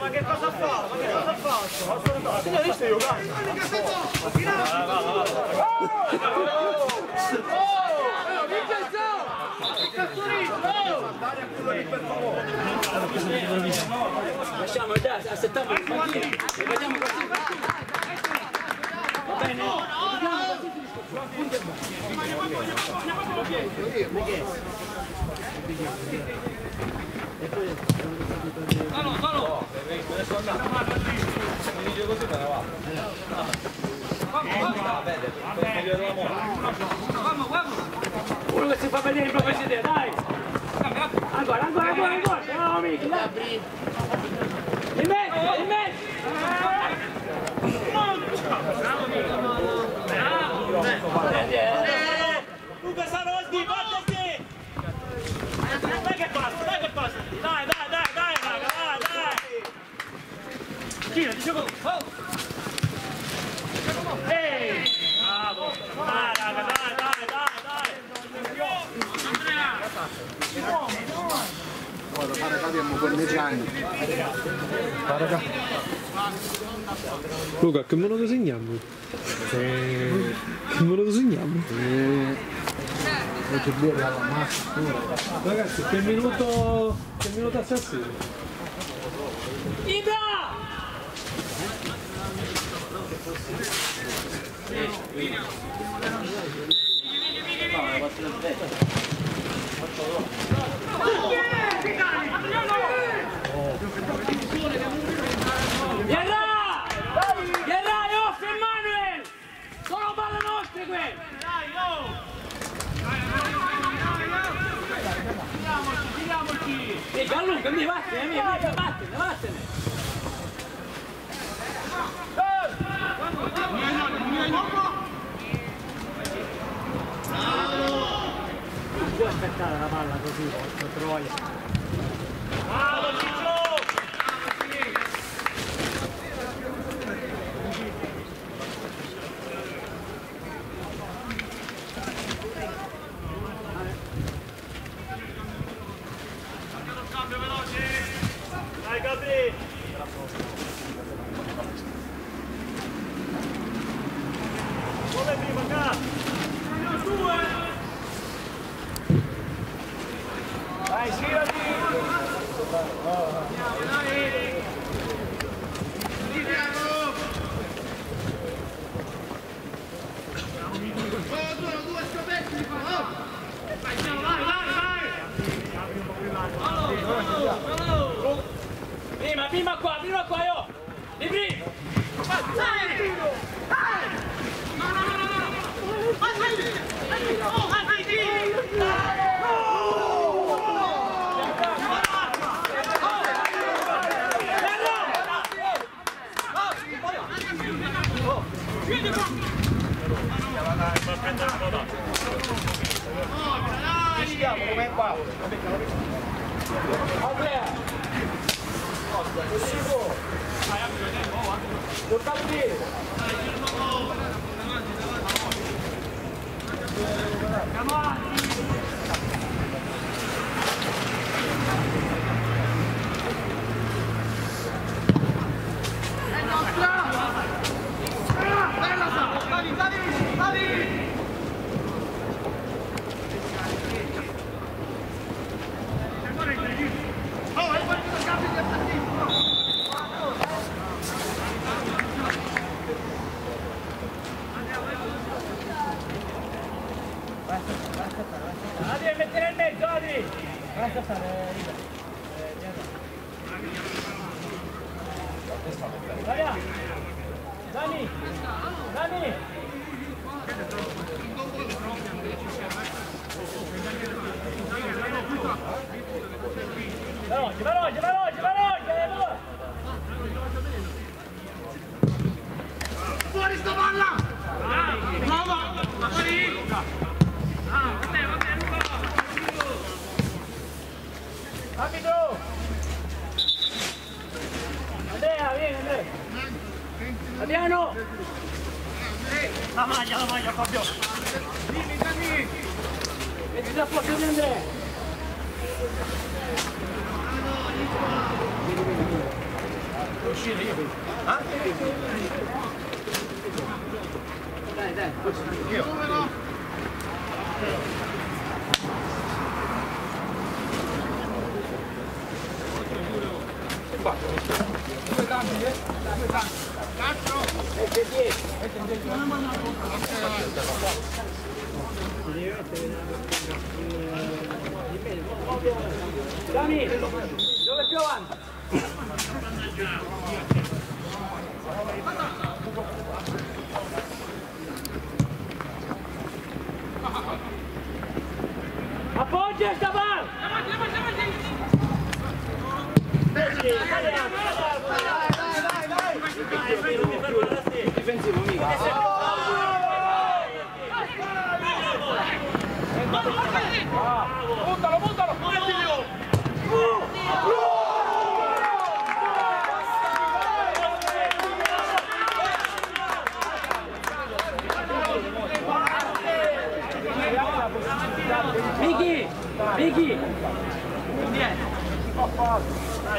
ma che cosa fa? Ma che cosa fa? Finalista io, dai. Lasciamo dai, aspettiamo e vediamo così. Va bene? Uno che si fa vedere in professione, dai! Ancora, ancora, ancora, ancora! No, Miki, dai! In mezzo, in mezzo! Luca Saroldi, battiti! Dai che passa, dai che passa! Dai, dai, dai, dai, raga, dai, dai! Giro, ti gioco! Ehi! Bravo! Dai, raga, dai, dai, dai, Guarda, fare capiamo con 10 anni. Luca, che minuto segniamo? Che minuto segniamo? Invece birra alla massa. Ragazzi, che minuto... che minuto assassino? Ibra! Gherra! Gherra, off Emanuel! Sono palle nostre quelle! E Gianluca, mi vattene, mi vattene, vattene, vattene! Non puoi aspettare la palla così, troia. Bravo, Ciccio! हा 有师傅大家可以在魔王。有当地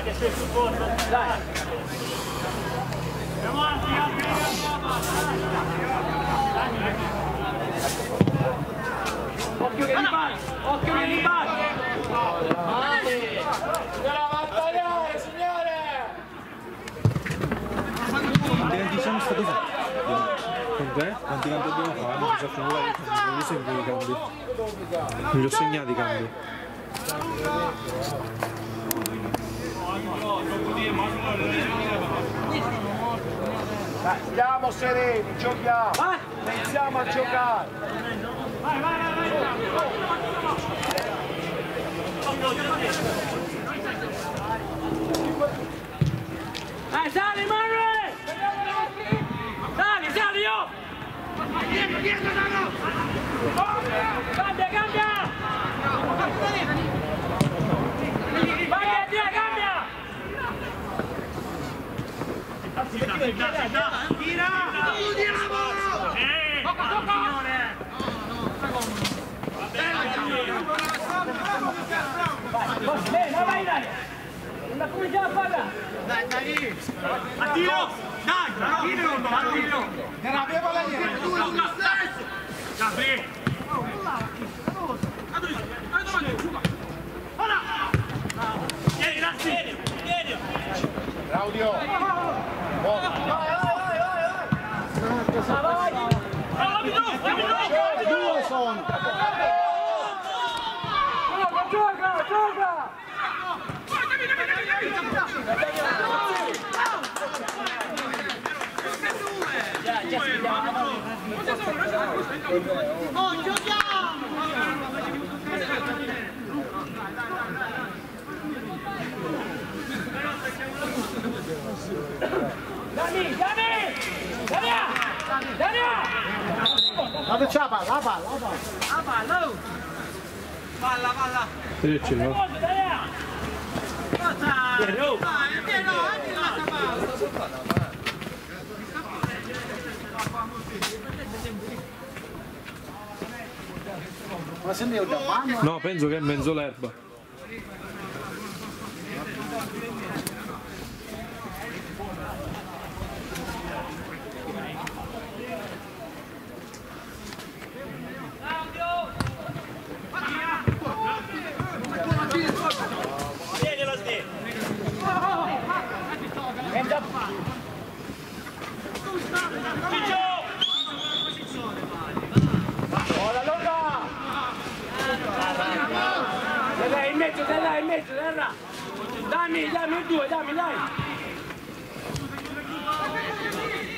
Dai che sei sul fondo! Dai! Andiamo avanti, Occhio che riparte! Occhio che riparte! Andiamo a tagliare, signore! Quanti canti siamo stati fatti? Comunque, quanti canti dobbiamo fare? Non facciamo nulla, non li segno i cambi. Non li ho segnati i cambi. Dai, stiamo sereni, giochiamo. Iniziamo a giocare. Dai, sali Manuel! Sali, sali io! Cambia, cambia! Vai, via, cambia! Bene, Dammi tu! Dammi tu! Due sono. Gioca, gioca! Dani, Dani! Dania! Dania! Date c'è la palla, la palla, la palla. Palla, palla! Io ce l'ho. Dania! Dai, pieno, anche la palla! Ma se ne ho da mano. No, penso che è mezzo l'erba. Vieni, Rassi! Ora lunga! Se lei in mezzo mezzo, dai là, in mezzo, dai là. Dammi, dammi il due, dammi, dai.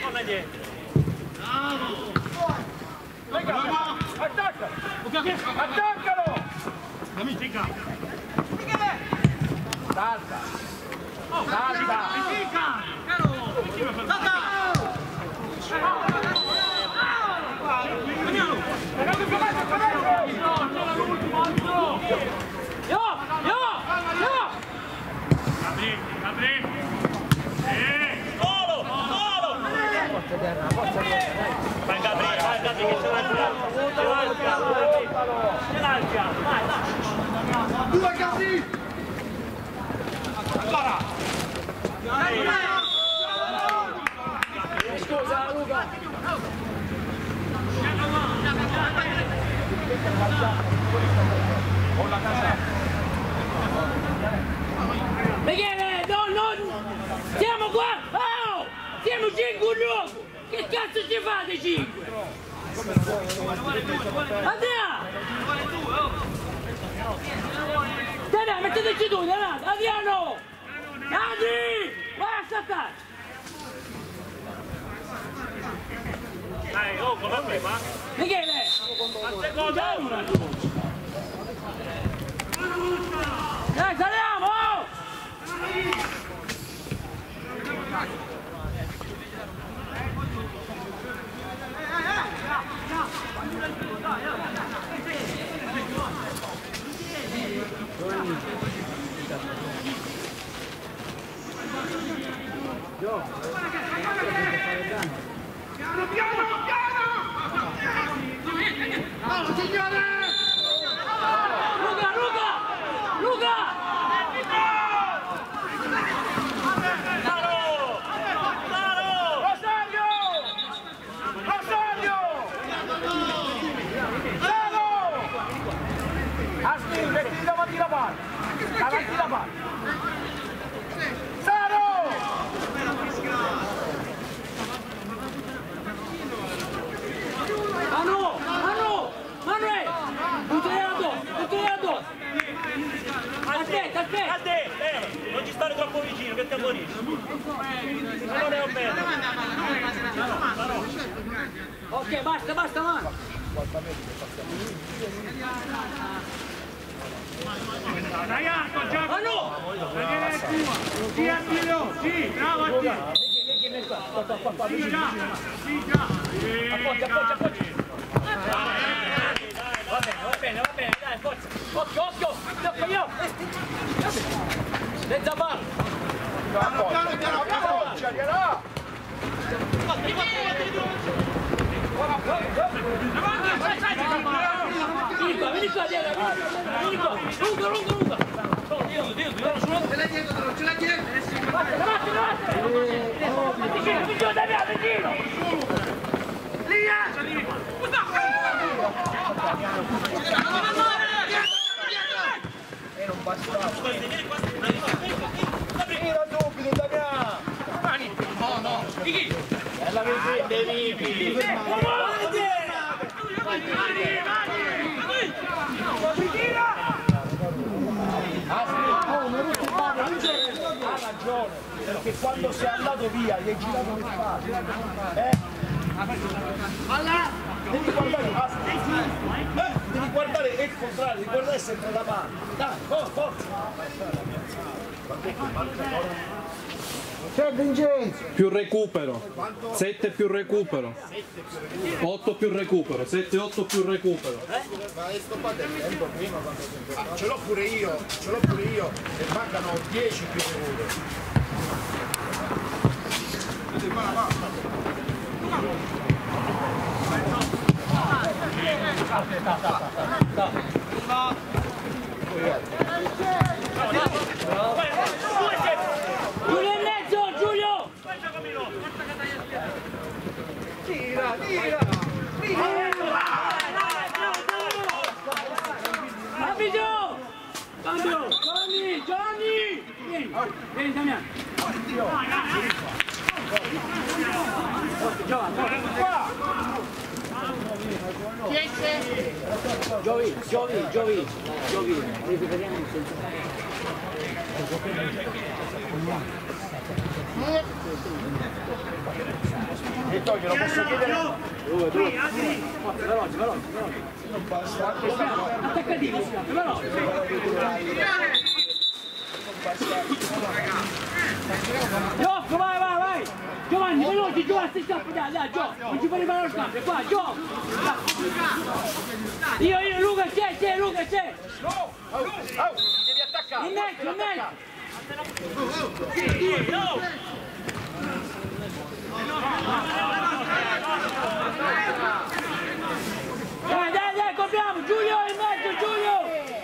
Come dietro. Attacca! Attaccalo! Salta! Salta! Io, io, io. Vai Gabriele, vai Gabriele che ce l'ha girato. Ce l'ha girato. Ce l'ha girato, vai, vai. Due casi! Scusa, Luca. Michele, no, no, siamo qua! Oh! Siamo cinque in luogo! Che cazzo ci fate cinque? Adriano! Dai, metteteci tu, dai, Adriano! Adri! Vai a saltare! Dai, oh, come prima. Michele! Seconda. Dai, saliamo! Luca, Ok, basta, basta, Manu! Manu! Sì, Attilio! Sì, bravo Attilio! Sì, già! Sì, già! Appoggia, appoggia, appoggia! Vicino, Damiano, vicino! Tira subito, Damiano! No, no! È la vedi, Ha quando sei andato via gli hai girato le spalle. Eh? Devi guardare, aspetta. Eh, devi guardare il contrario, devi guardare sempre da parte. Dai, for- forza! C'è Vincenzo! Più recupero. 7 più recupero. 8 più recupero. 7, 8 più recupero. Ah, ce l'ho pure io, ce l'ho pure io e mancano 10 più recupero. Giulio in mezzo, Giulio! Abito! Cambio! Gianni! Gianni! Vieni! Vieni Damiano! Giovi, Giovi, Giovi, Giovi, recuperiamo il senso. Vittorio, glielo posso chiedere? Veloce, veloce, veloce. Attaccatino, veloce. Gioco, vai, vai, vai! Giovanni, veloce, stai scappo, dai, dai, Gio! Non ci puoi rimanere lo scambio, qua, Gio! Io, io, Luca, c'è, c'è, Luca, c'è! Oh, devi attaccare. In mezzo, in mezzo! Dai, dai, dai, copriamo! Giulio in mezzo, Giulio!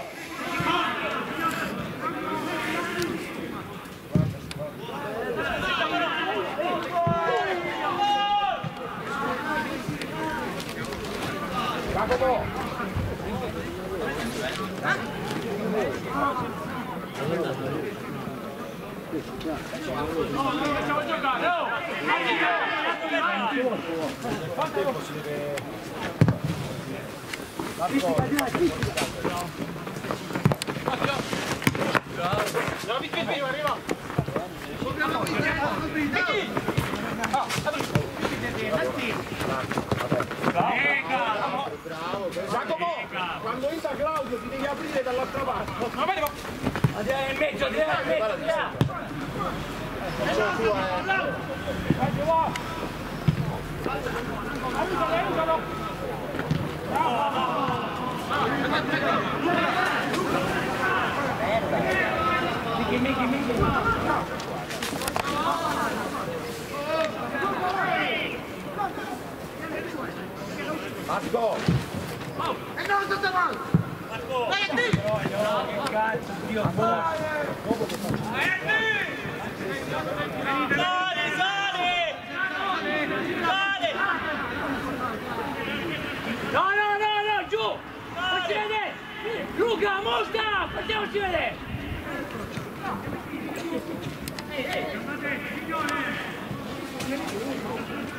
Giacomo, entra Claudio ti devi aprire dall'altra parte. Adriano in mezzo, Adriano in mezzo, Adriano! Marco, Sale, sale! Sale! No, no, no, no, giù! Facci vedere! Luca, mostra! Facciamoci vedere! Devi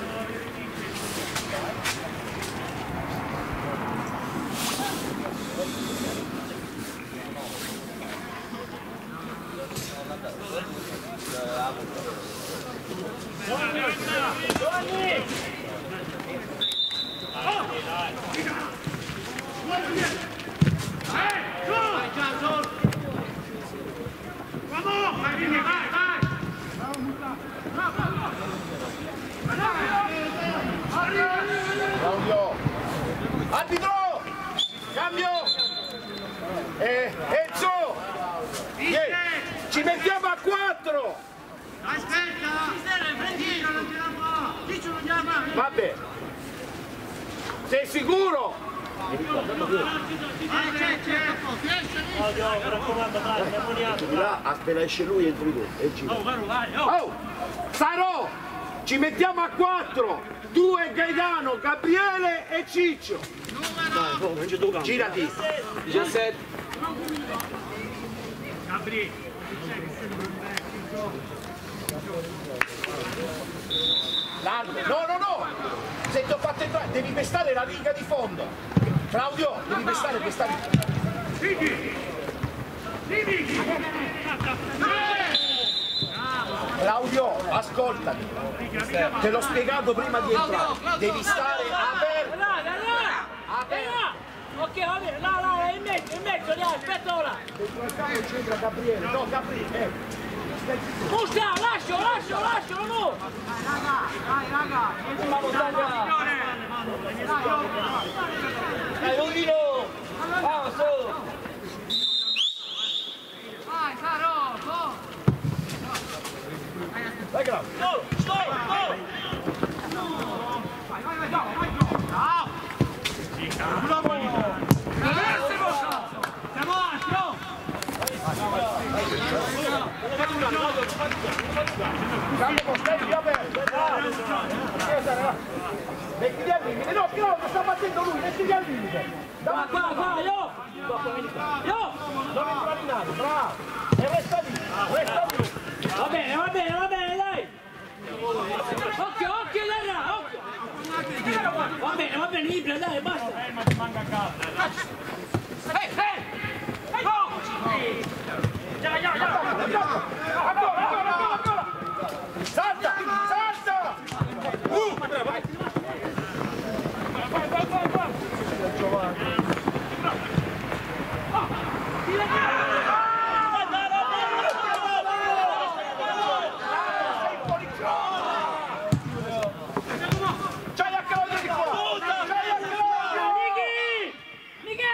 Ciccio. Dai, no, non. Girati. 17. Largo. No, no, no. Se ti ho fatto entrare, devi pestare la riga di fondo. Claudio, devi pestare questa riga. Claudio, ascoltami. Te l'ho spiegato prima di entrare. Devi stare aperto. Ok, va bene, là, là, in mezzo, in mezzo, dai, aspetta ora! C'entra Gabriele. No, Gabriele. Musta, lascio, lascio, lascio, no! Dai, Rondino! Vamos, su! Vai, Caro, Claudio. Campo Costelli aperto. Mettiti al limite. No, Claudio sta battendo lui, mettiti al limite. Qua, qua, qua, io! Io! Non entrare in aria, bravo. E resta lì, resta lì. Va bene, va bene, va bene, dai! Occhio, occhio, terra, occhio! Va bene, va bene, Ibra, dai, basta! Ehi, ehi! No! Già, già, già! Ancora, ancora, ancora, ancora. Salta, salta. Uh, vai, vai. Vai, vai, vai, vai. C'hai a Claudio di qua! C'hai a Claudio! Niki! Niki!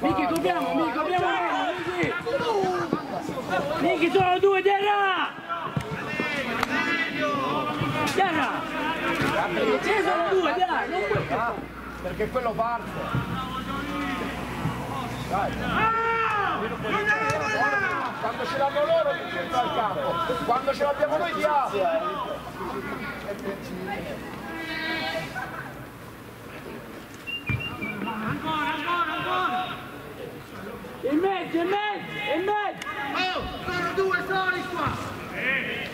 Miki, copriamo, Miki, copriamo Miki! Miki, sono due, terra! Terra! Ce ne sono due, dai, non puoi... Perché quello parte. Dai. Quando ce l'hanno loro ti centro al campo. Quando ce l'abbiamo noi ti apre. In mezzo, in mezzo, in mezzo! Terra, veloce! Oh! Dai! Ce l'hai! Apriti,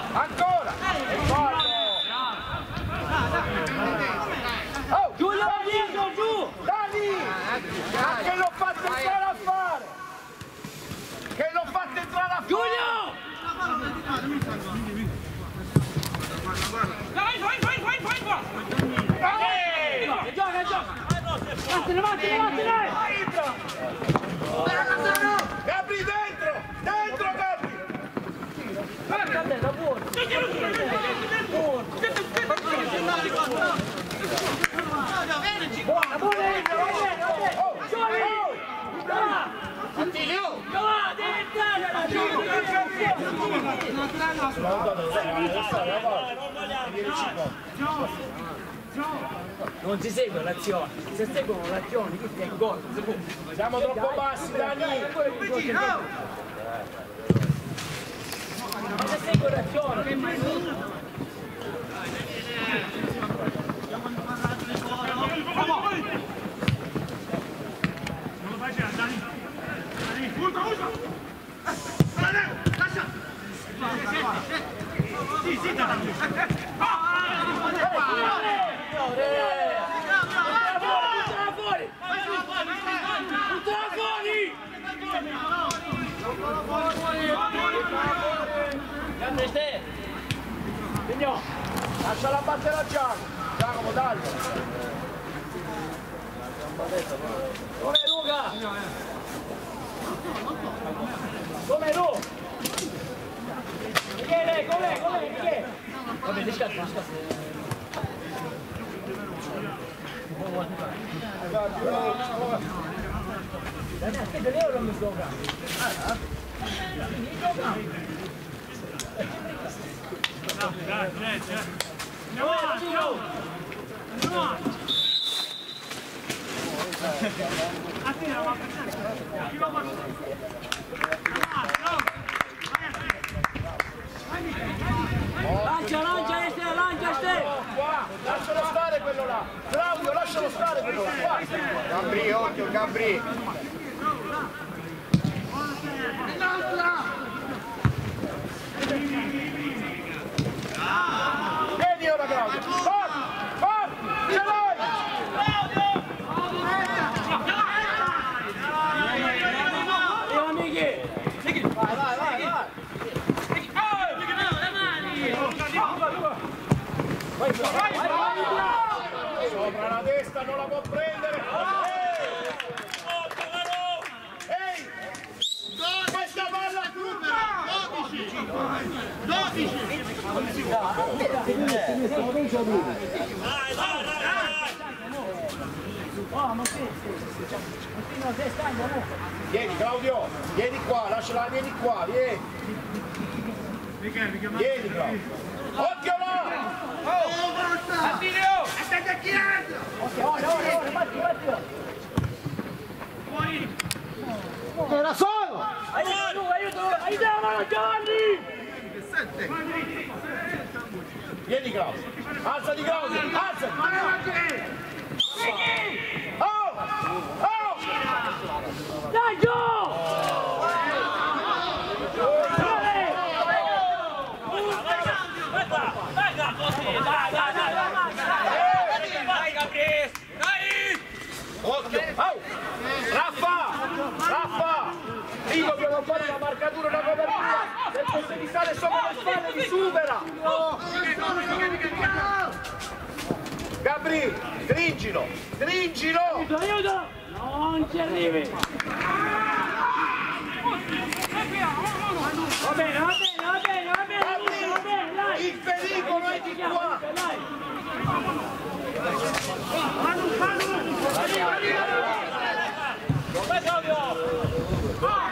Non si segue l'azione, se seguono l'azione, si è gol, Siamo troppo bassi Dani! Ma se segue l'azione, buttala fuori! Signor! Lasciala battere a Giacomo! Giacomo, dai! Come Luca? Come Lu? Michele, come, come, Michele? Vabbè, discatti, discatti. Dai, aspetta, io non mi gioca. Mi gioca. Lancia, lancia, este, lancia, este. Qua! Lascialo stare quello là! Claudio, lascialo stare quello là! Gabri, occhio, Gabri! Vieni ora Claudio! Forti! Forti! Ce l'hai! Oh, ma sì. Continua a testando, no? Vieni Claudio, vieni qua, lasciala, vieni qua, vieni. Vieni Claudio. Occhio là! Attilio! Ok, ora, ora, ora, batti, batti. Era solo! Aiuto, aiuto, aiutiamolo, Giovanni! Vieni Claudio. Alzati Claudio, alzati! Oh! Oh! Dai, giù! Dai! Dai, così, dai, dai, dai, dai, dai, Gabriele, dai! Occhio! Oh! Raffa! Raffa! Lì dobbiamo fare una marcatura, una copertura! Se fosse di stare sopra le spalle li supera! Gabri, stringilo! Stringilo! Aiuto, aiuto! Non ci arrivi! Va bene, va bene, va bene, va bene, Gabri! va bene, dai! Il pericolo è di qua! Dai! Vai, Claudio! Dai!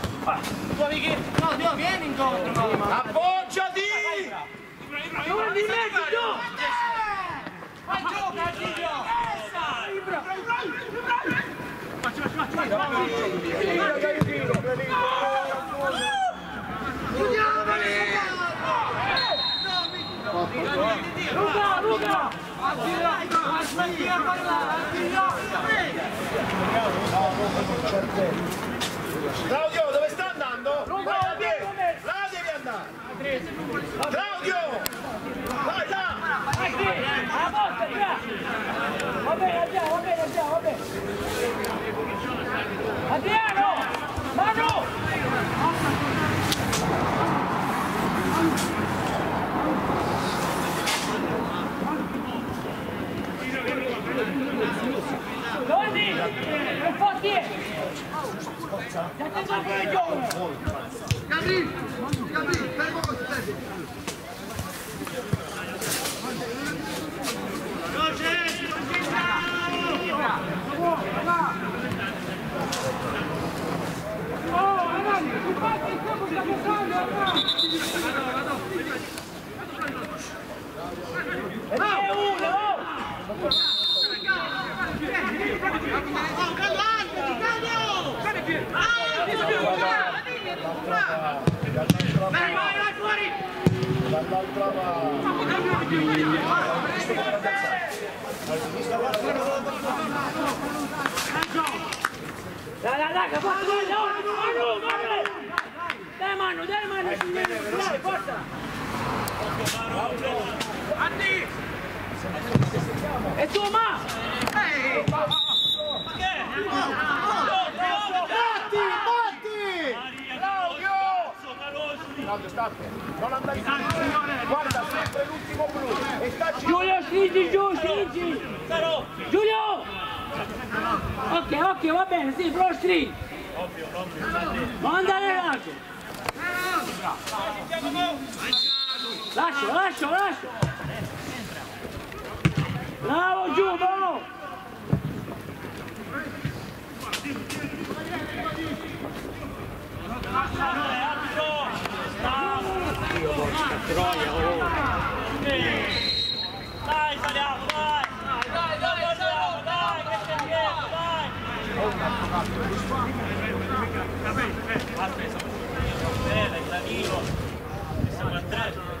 Claudio, vieni incontro! Appoggiati! Giovanni, metti giù! Vai, gioca, Attilio! Luca, Luca! Aspetti a parlare, Attilio! Claudio, dove sta andando? Lungo, Vai da te! Dove? Là devi andare! Claudio! Vai là! Vai qui! A posto, già! Va bene, già, va bene, già, va bene! Adriano! Manu! Giovanni! Per forti! Ti attendo ancora il giovane! Gabri! Gabri, fermo così, fermo! Oh, avanti! Tu fatti il tempo sta pensando, avanti! E ne uno! Dai, dai, dai, che forza, dai, dai, Manu, Manu! Dai, Manu, dai, Manu! E tu, ma! Claudio, state! Non andare in Guarda sempre l'ultimo blu! E stacci Giulio, stringi giù, stringi! Giulio! Ok, ok, va bene, sì, però stringi! Non andare Lascio, lascio, lascio! Bravo, giù, bravo! Dai, saliamo, dai! Dai, dai, saliamo, dai, che c'è dietro, dai! Bene, Danilo. Siamo a Eh, dentro, qua, l'ultimo.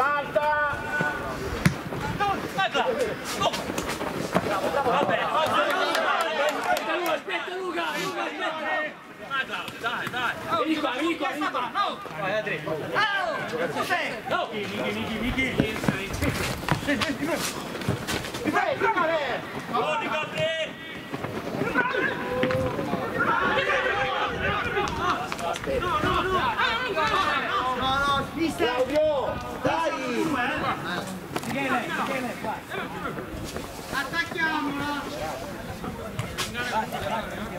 Salta! Dai, Claudio! No! Vabbè, Aspetta Luca, aspetta Luca, Luca, aspetta! dai, dai! Vieni qua, vieni qua, vieni qua! Vai, a tre! Corri, corri! Claudio! Michele, Michele, vai!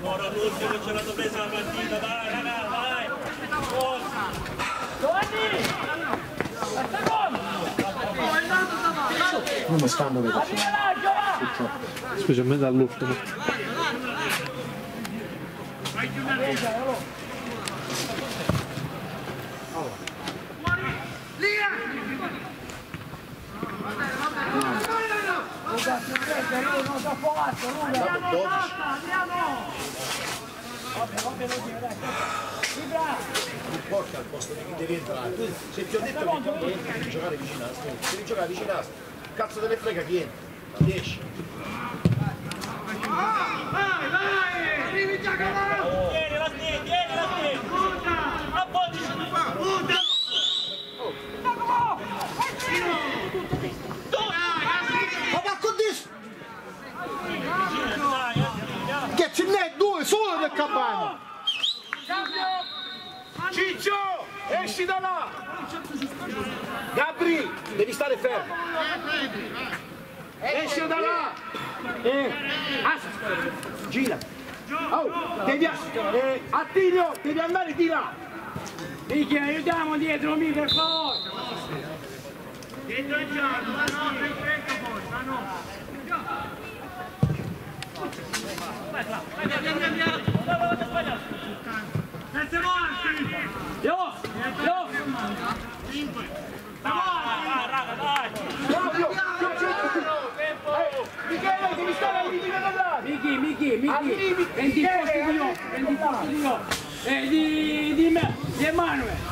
Ora l'ultimo ce l'hanno presa la partita, vai, raga, vai! Forza! Giovanni! Come stanno le! Specialmente all'ultimo. Luca, Luca, non sto forte, Luca! Andiamo, andiamo! Vabbè, vabbè, lo dico, dai! Non porta al posto di chi devi entrare. Tu, se ti ho detto che entri, devi giocare vicino alla stra, devi giocare vicino alla stra. Cazzo te ne frega chi entra. Riesci. Tieni la stia, tieni la stia! Appoggi! Ma va con dis! Dai, andiamo! Che due solo nel campagno! Ciccio! Esci da là! Gabri! Devi stare fermo! Esci da là! Eh, as- gira! Oh, devi, eh, Attilio, devi andare di là! Michi, aiutiamo dietro, mi per favore! Raga, dai! Fabio! Eh, Michele, devi stare Al Michi! limite, Prendi posto di io, prendi posto di io! Eh, di, di di Emanuele!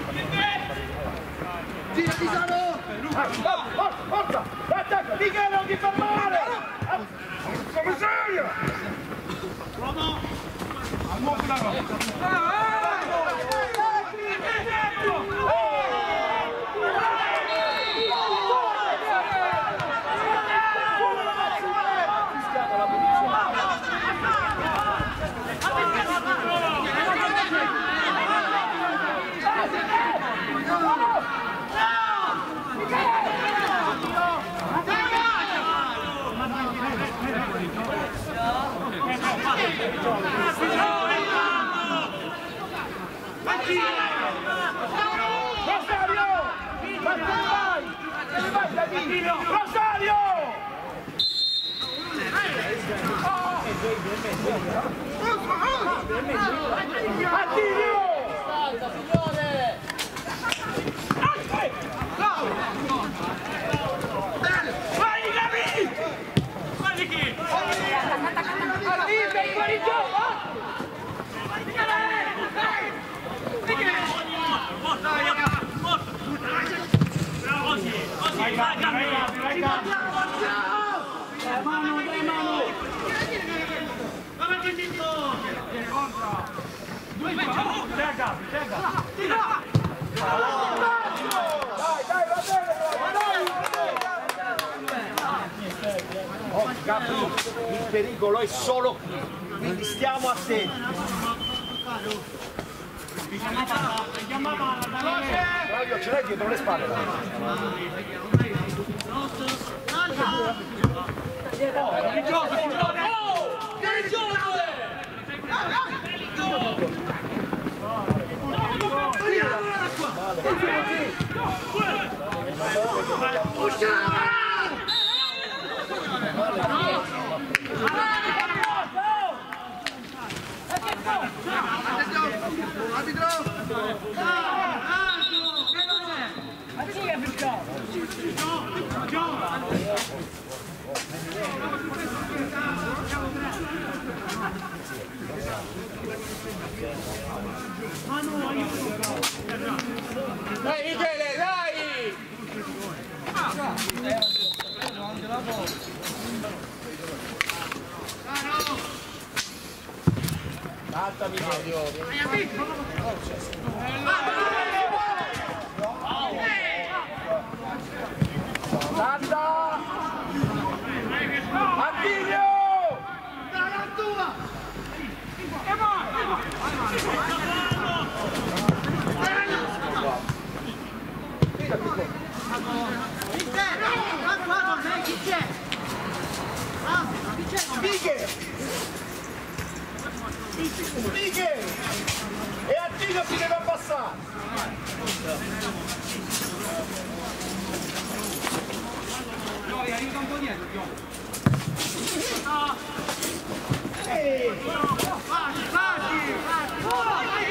Forza, forza! Attacca! Michele, non ti fermare! Commissario! Rosario! Pega, pega. Tira. Dai, dai, va bene. Oh, Gabri, il pericolo è solo qui, quindi stiamo attenti. Claudio, ce l'hai dietro le spalle. Oh, gioco, Manu, are you? Dai Michele, dai! Ah, no! Alta Michele, io! Righe! E a Gino si deve abbassare! Noi aiuta un po' dietro, Piombo! Ehi! Facci, facci! Facci!